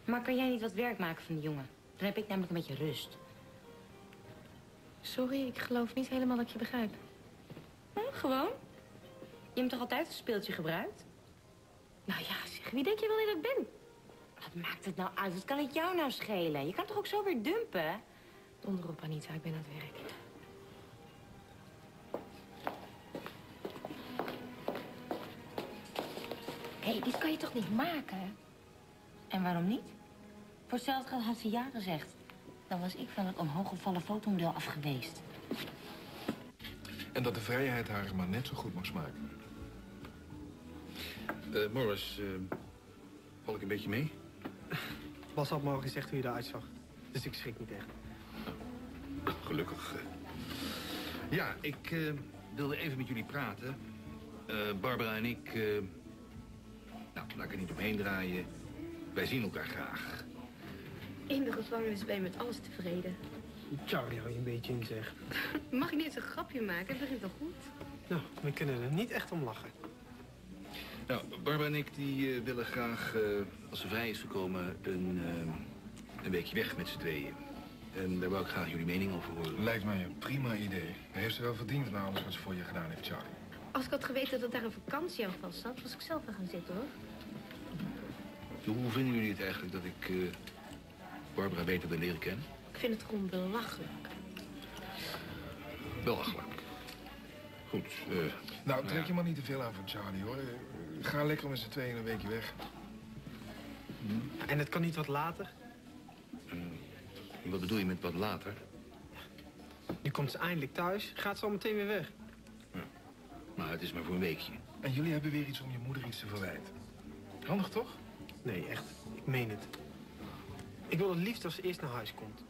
Maar kan jij niet wat werk maken van die jongen? Dan heb ik namelijk een beetje rust. Sorry, ik geloof niet helemaal dat ik je begrijp. Hm, gewoon. Je hebt toch altijd een speeltje gebruikt? Nou ja, zeg, wie denk je wel dat ik ben? Wat maakt het nou uit? Wat kan het jou nou schelen? Je kan toch ook zo weer dumpen? Donder op, Anita. Ik ben aan het werk. Hé, hey, dit kan je toch niet maken? En waarom niet? Voor hetzelfde had ze ja gezegd. Dan was ik van het omhooggevallen fotomodel af geweest. En dat de vrijheid haar maar net zo goed mag smaken. Eh, Morris, eh, val ik een beetje mee? Bas had morgen gezegd hoe je eruit zag. Dus ik schrik niet echt. Gelukkig. eh. Ja, ik eh, wilde even met jullie praten. Eh, Barbara en ik... eh, nou, laat ik er niet omheen draaien. Wij zien elkaar graag. In de gevangenis ben je met alles tevreden. Charlie hou je een beetje in, zeg. Mag je niet eens een grapje maken? Het begint al goed. Nou, we kunnen er niet echt om lachen. Nou, Barbara en ik die, eh, willen graag, eh, als ze vrij is gekomen, een, eh, een weekje weg met z'n tweeën. En daar wou ik graag jullie mening over horen. Lijkt mij een prima idee. Hij heeft ze wel verdiend na alles wat ze voor je gedaan heeft, Charlie. Als ik had geweten dat daar een vakantie aan vast zat, was ik zelf wel gaan zitten, hoor. Hoe vinden jullie het eigenlijk dat ik eh, Barbara beter ben leren kennen? Ik vind het gewoon belachelijk. Belachelijk. Goed, eh... Nou, trek ja. je maar niet te veel aan van Charlie, hoor. Eh, Ga lekker met z'n tweeën een weekje weg. En het kan niet wat later? En wat bedoel je met wat later? Nu komt ze eindelijk thuis, gaat ze al meteen weer weg. Maar het is maar voor een weekje. En jullie hebben weer iets om je moeder iets te verwijten. Handig, toch? Nee, echt. Ik meen het. Ik wil het liefst als ze eerst naar huis komt.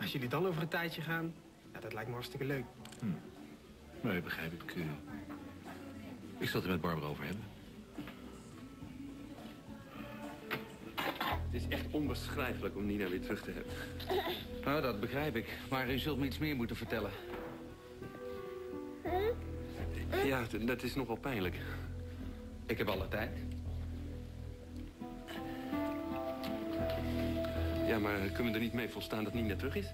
Als jullie dan over een tijdje gaan, ja, dat lijkt me hartstikke leuk. Nee, begrijp ik. eh. ik zal het er met Barbara over hebben. Het is echt onbeschrijfelijk om Nina weer terug te hebben. Nou, dat begrijp ik. Maar u zult me iets meer moeten vertellen. Ja, dat is nogal pijnlijk. Ik heb alle tijd. Ja, maar kunnen we er niet mee volstaan dat Nina terug is?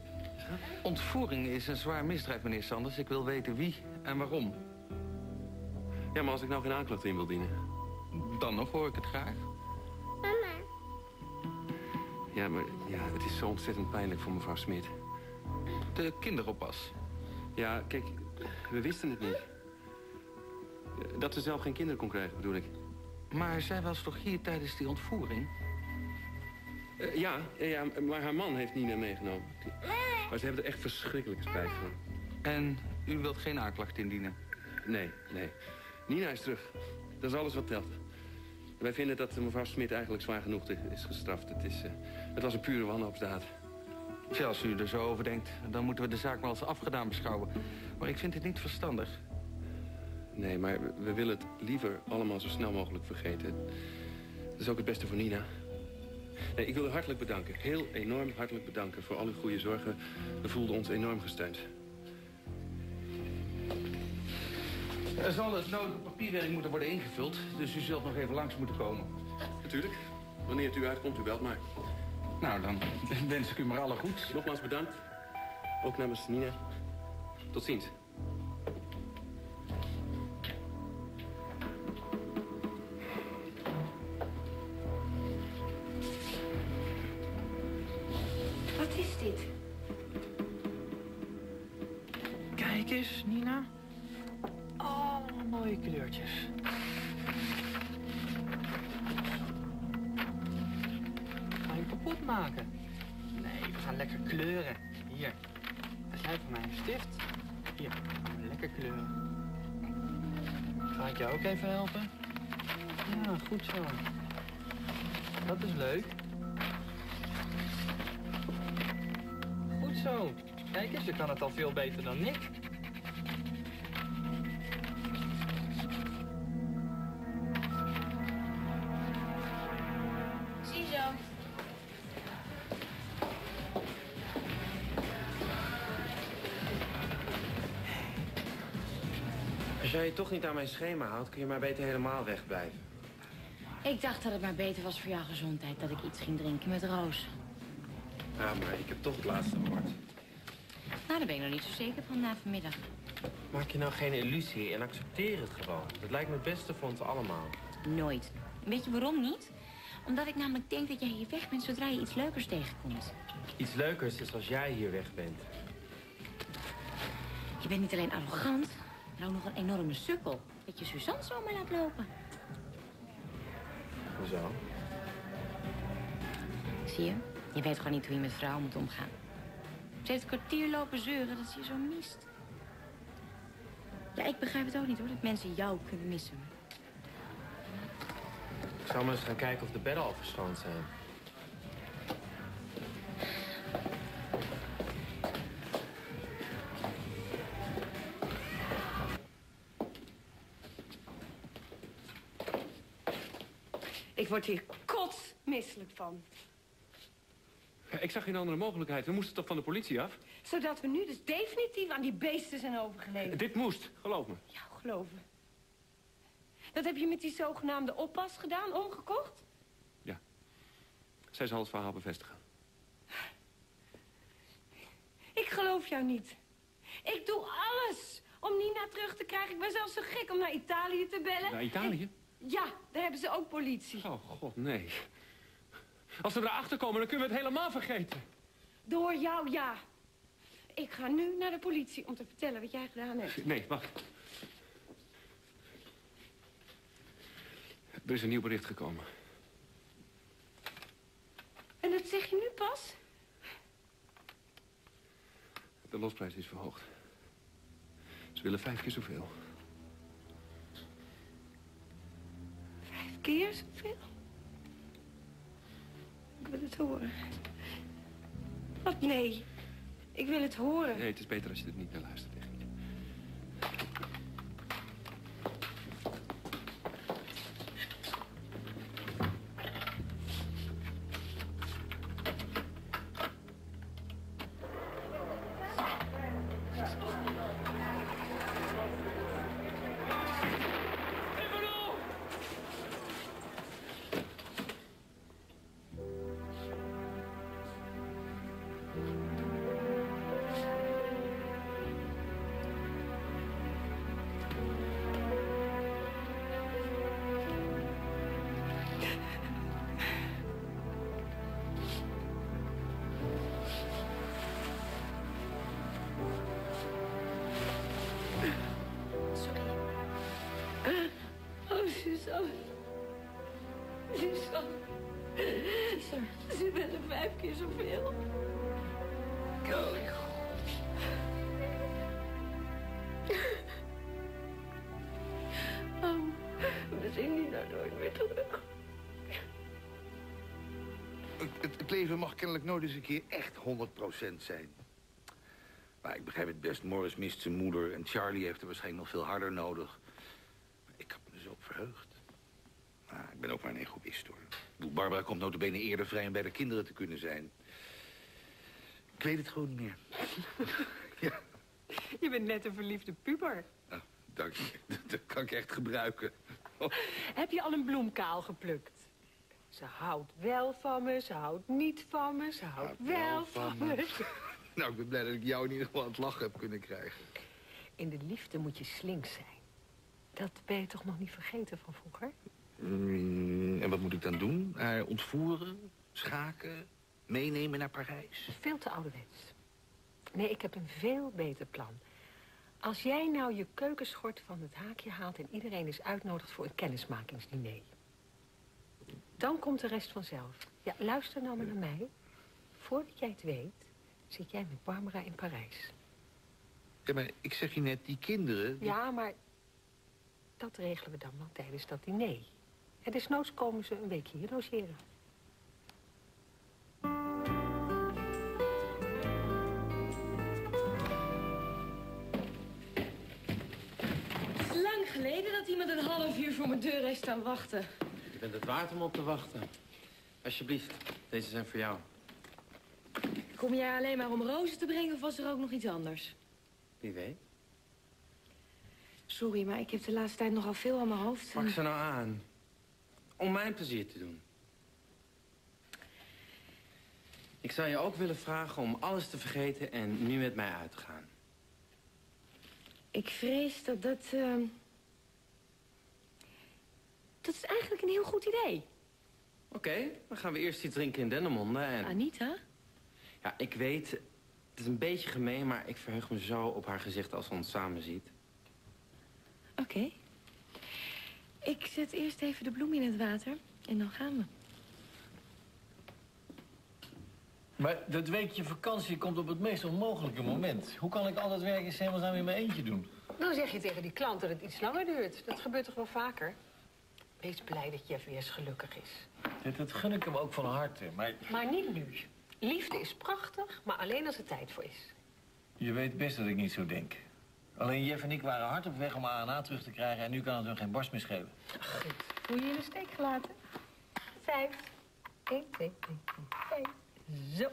Ontvoering is een zwaar misdrijf, meneer Sanders. Ik wil weten wie en waarom. Ja, maar als ik nou geen aanklacht in wil dienen? Dan nog hoor ik het graag. Ja, maar ja, het is zo ontzettend pijnlijk voor mevrouw Smit. De kinderoppas. Ja, kijk, we wisten het niet. Dat ze zelf geen kinderen kon krijgen, bedoel ik. Maar zij was toch hier tijdens die ontvoering? Eh, ja, eh, ja, maar haar man heeft Nina meegenomen. Maar ze hebben er echt verschrikkelijke spijt van. En u wilt geen aanklacht indienen? Nee, nee. Nina is terug. Dat is alles wat telt. Wij vinden dat mevrouw Smit eigenlijk zwaar genoeg is gestraft. Het, is, eh, het was een pure wanhoopsdaad. Tja, als u er zo over denkt, dan moeten we de zaak maar als afgedaan beschouwen. Maar ik vind het niet verstandig. Nee, maar we- we willen het liever allemaal zo snel mogelijk vergeten. Dat is ook het beste voor Nina. Nee, ik wil u hartelijk bedanken. Heel enorm hartelijk bedanken voor al uw goede zorgen. We voelden ons enorm gesteund. Er zal het nodige papierwerk moeten worden ingevuld, dus u zult nog even langs moeten komen. Natuurlijk. Wanneer het u uitkomt, u belt maar. Nou, dan wens ik u maar alle goed. Nogmaals bedankt. Ook namens Nina. Tot ziens. Jij je toch niet aan mijn schema houdt, kun je maar beter helemaal wegblijven. Ik dacht dat het maar beter was voor jouw gezondheid dat ik iets ging drinken met Roos. Ja, maar ik heb toch het laatste woord. Nou, daar ben ik nog niet zo zeker van na vanmiddag. Maak je nou geen illusie en accepteer het gewoon. Het lijkt me het beste voor ons allemaal. Nooit. Weet je waarom niet? Omdat ik namelijk denk dat jij hier weg bent zodra je iets leukers tegenkomt. Iets leukers is als jij hier weg bent. Je bent niet alleen arrogant, ook nog een enorme sukkel. Dat je Suzanne zomaar laat lopen. Hoezo? Zie je? Je weet gewoon niet hoe je met vrouwen moet omgaan. Ze heeft een kwartier lopen zeuren dat ze je zo mist. Ja, ik begrijp het ook niet hoor, dat mensen jou kunnen missen. Ik zal maar eens gaan kijken of de bedden al verschoond zijn. Ik word hier kotsmisselijk van. Ja, Ik zag geen andere mogelijkheid. We moesten toch van de politie af? Zodat we nu dus definitief aan die beesten zijn overgeleverd. Dit moest, geloof me. Jou geloven. Dat heb je met die zogenaamde oppas gedaan, omgekocht? Zij zal het verhaal bevestigen. Ik geloof jou niet. Ik doe alles om Nina terug te krijgen. Ik ben zelfs zo gek om naar Italië te bellen. Naar Italië? Ja, daar hebben ze ook politie. Oh, god, nee. Als we erachter komen, dan kunnen we het helemaal vergeten. Door jou, ja. Ik ga nu naar de politie om te vertellen wat jij gedaan hebt. Nee, wacht. Er is een nieuw bericht gekomen. En dat zeg je nu pas? De losprijs is verhoogd. Ze willen vijf keer zoveel. Keer zoveel? Ik wil het horen. Wat nee? Ik wil het horen. Nee, het is beter als je er niet naar luistert. Keer zoveel. Oh, we zien die nou nooit meer terug. Het, het, het leven mag kennelijk nooit eens een keer echt 100% zijn. Maar ik begrijp het best. Morris mist zijn moeder en Charlie heeft er waarschijnlijk nog veel harder nodig. Maar ik heb me zo op verheugd. Maar ik ben ook maar een egoïst, hoor. Ik bedoel, Barbara komt notabene eerder vrij om bij de kinderen te kunnen zijn. Ik weet het gewoon niet meer. Je bent net een verliefde puber. Dank je. Dat, kan ik echt gebruiken. Heb je al een bloem kaal geplukt? Ze houdt wel van me, ze houdt niet van me, ze houdt wel van me. Nou, ik ben blij dat ik jou in ieder geval aan het lachen heb kunnen krijgen. In de liefde moet je slink zijn. Dat ben je toch nog niet vergeten van vroeger? Mm, en wat moet ik dan doen? Haar ontvoeren, schaken, meenemen naar Parijs? Veel te ouderwets. Nee, ik heb een veel beter plan. Als jij nou je keukenschort van het haakje haalt... en iedereen is uitnodigd voor een kennismakingsdiner... dan komt de rest vanzelf. Ja, luister nou maar naar mij. Voordat jij het weet, zit jij met Barbara in Parijs. Ja, maar ik zeg je net, die kinderen... die- Ja, maar dat regelen we dan wel tijdens dat diner. En desnoods komen ze een week hier logeren. Het is lang geleden dat iemand een half uur voor mijn deur heeft staan wachten. Je bent het waard om op te wachten. Alsjeblieft, deze zijn voor jou. Kom jij alleen maar om rozen te brengen of was er ook nog iets anders? Wie weet. Sorry, maar ik heb de laatste tijd nogal veel aan mijn hoofd. Pak ze nou aan. Om mijn plezier te doen. Ik zou je ook willen vragen om alles te vergeten en nu met mij uit te gaan. Ik vrees dat dat... ehm, Dat is eigenlijk een heel goed idee. Oké, dan gaan we eerst iets drinken in Dennemonde en... Anita? Ja, ik weet, het is een beetje gemeen, maar ik verheug me zo op haar gezicht als ze ons samen ziet. Oké. Ik zet eerst even de bloem in het water en dan gaan we. Maar dat weekje vakantie komt op het meest onmogelijke moment. Hoe kan ik al dat werk in hemelsnaam in mijn eentje doen? Dan zeg je tegen die klant dat het iets langer duurt. Dat gebeurt toch wel vaker? Wees blij dat Jeff weer eens gelukkig is. Dat, dat gun ik hem ook van harte. Maar Maar niet nu. Liefde is prachtig, maar alleen als er tijd voor is. je weet best dat ik niet zo denk. Alleen Jeff en ik waren hard op weg om ANA terug te krijgen... en nu kan het hem geen barst meer schelen. Voel je je in de steek gelaten? Vijf. Eén, twee, drie, vier, vijf. Zo.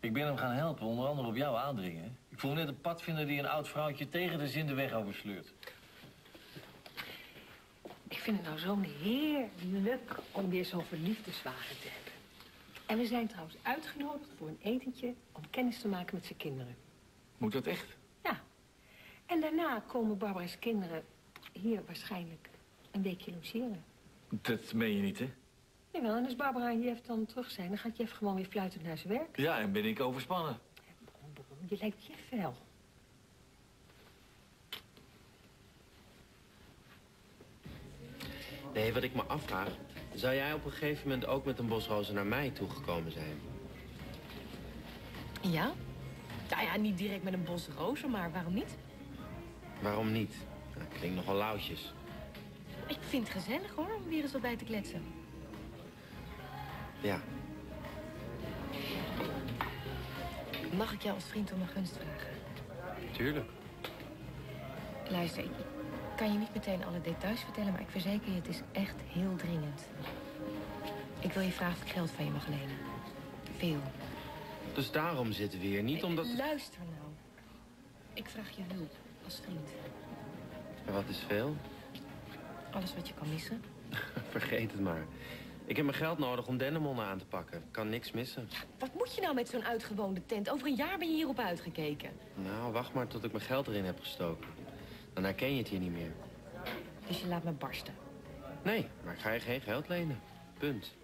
Ik ben hem gaan helpen, onder andere op jouw aandringen. Ik voel net een padvinder die een oud vrouwtje tegen de zin de weg oversleurt. Ik vind het nou zo'n heerlijk om weer zo'n verliefdeswagen te hebben. En we zijn trouwens uitgenodigd voor een etentje om kennis te maken met zijn kinderen. Moet dat echt? Ja. En daarna komen Barbara's kinderen hier waarschijnlijk een weekje logeren. Dat meen je niet, hè? Jawel, en als Barbara en Jeff dan terug zijn, dan gaat Jeff gewoon weer fluitend naar zijn werk. Ja, en ben ik overspannen. Je lijkt Jeff wel. Nee, wat ik me afvraag... zou jij op een gegeven moment ook met een bos rozen naar mij toegekomen zijn? Ja? Nou ja, niet direct met een bos rozen, maar waarom niet? Waarom niet? Nou, klinkt nogal lauwtjes. Ik vind het gezellig hoor, om weer eens wat bij te kletsen. Ja, Mag ik jou als vriend om een gunst vragen? tuurlijk. Luister, ik kan je niet meteen alle details vertellen, maar ik verzeker je, het is echt heel dringend. Ik wil je vragen of ik geld van je mag lenen. Veel. Dus daarom zitten we hier, niet omdat... Luister nou. Ik vraag je hulp als vriend. En wat is veel? Alles wat je kan missen. Vergeet het maar. Ik heb mijn geld nodig om Dennemonnen aan te pakken. Ik kan niks missen. Wat moet je nou met zo'n uitgewoonde tent? Over een jaar ben je hierop uitgekeken. Nou, wacht maar tot ik mijn geld erin heb gestoken. Dan herken je het hier niet meer. Dus je laat me barsten. Nee, maar ik ga je geen geld lenen. Punt.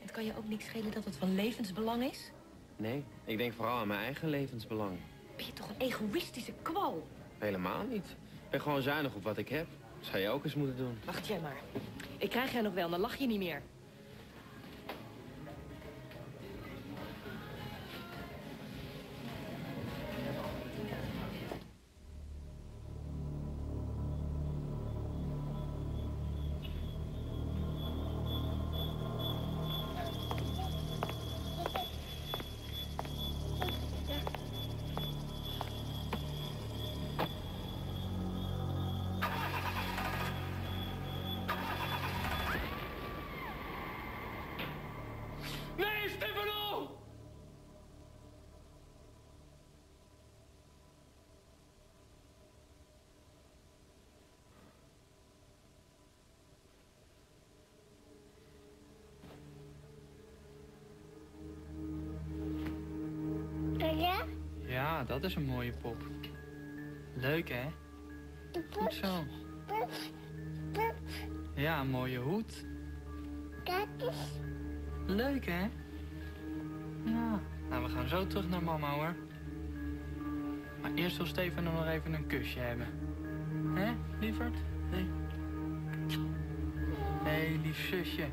Het kan je ook niks schelen dat het van levensbelang is? Nee, ik denk vooral aan mijn eigen levensbelang. Ben je toch een egoïstische kwal? Helemaal niet. Ik ben gewoon zuinig op wat ik heb. Zou je ook eens moeten doen. Wacht jij maar. Ik krijg jij nog wel, dan lach je niet meer. Ja, dat is een mooie pop. Leuk, hè? Goed zo. Ja, mooie hoed. Kijk eens. Leuk, hè? Ja. Nou, we gaan zo terug naar mama, hoor. Maar eerst wil Stefan nog even een kusje hebben. Hè, lieverd? Nee. Nee, lief zusje.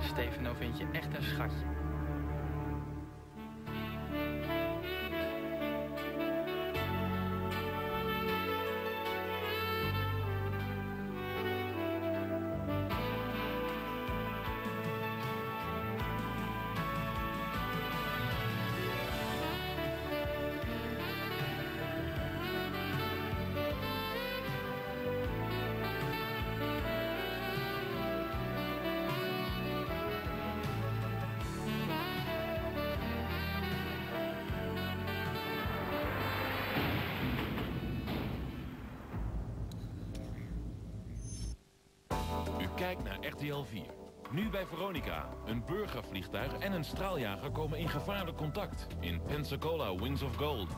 Stefano vindt je echt een schatje. Een burgervliegtuig en een straaljager komen in gevaarlijk contact in Pensacola Wings of Gold.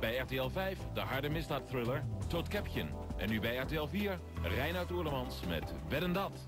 Bij RTL 5 de harde misdaadthriller Toad Caption. En nu bij RTL 4 Reinoud Oerlemans met Wedden Dat.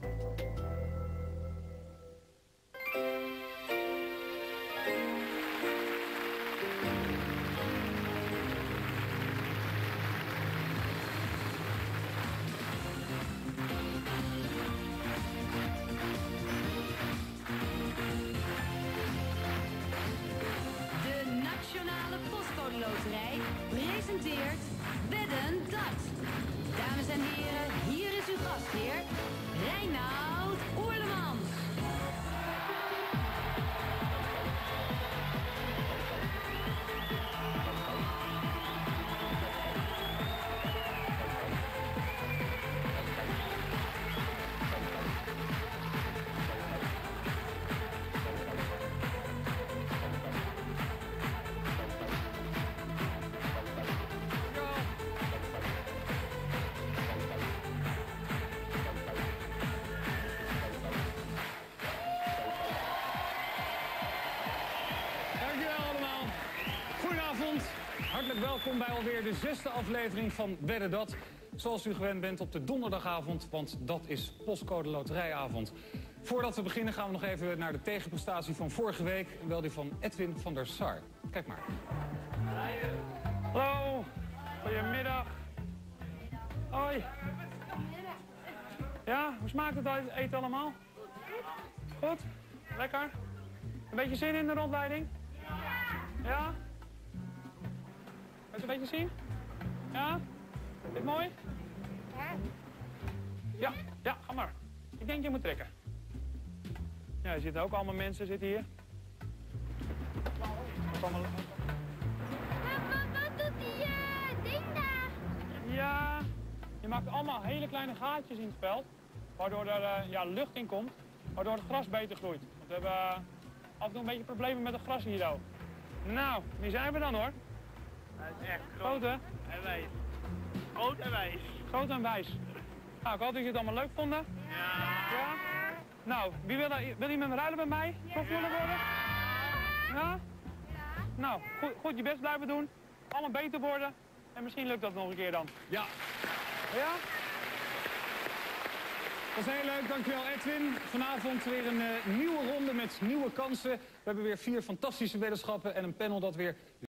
Welkom bij alweer de zesde aflevering van Wedden Dat. Zoals u gewend bent op de donderdagavond, want dat is postcode loterijavond. Voordat we beginnen gaan we nog even naar de tegenprestatie van vorige week. Wel die van Edwin van der Sar. Kijk maar. Hallo. Goedemiddag. Hoi. Ja, hoe smaakt het uit- eten allemaal? Goed? Lekker? Een beetje zin in de rondleiding? Ja? Een beetje zien? Ja? Je het mooi? Ja, ja, ga maar. Ik denk je moet trekken. Ja, er zitten ook allemaal mensen zitten hier. Allemaal... Wat doet die uh? Ja, je maakt allemaal hele kleine gaatjes in het veld. Waardoor er eh, ja, lucht in komt. Waardoor het gras beter groeit. Want we hebben eh, af en toe een beetje problemen met het gras hier. Nou, wie zijn we dan hoor? Hij is echt Groot hè? en wijs. Groot en wijs. Groot en wijs. Nou, ik hoop dat jullie het allemaal leuk vonden. Ja. Nou, wie wil, wil iemand ruilen met mij? Profvoerder worden? Ja? Nou, goed, goed je best blijven doen. Allemaal beter worden. En misschien lukt dat nog een keer dan. Ja. Ja? Dat is heel leuk, dankjewel Edwin. Vanavond weer een eh, nieuwe ronde met nieuwe kansen. We hebben weer vier fantastische weddenschappen en een panel dat weer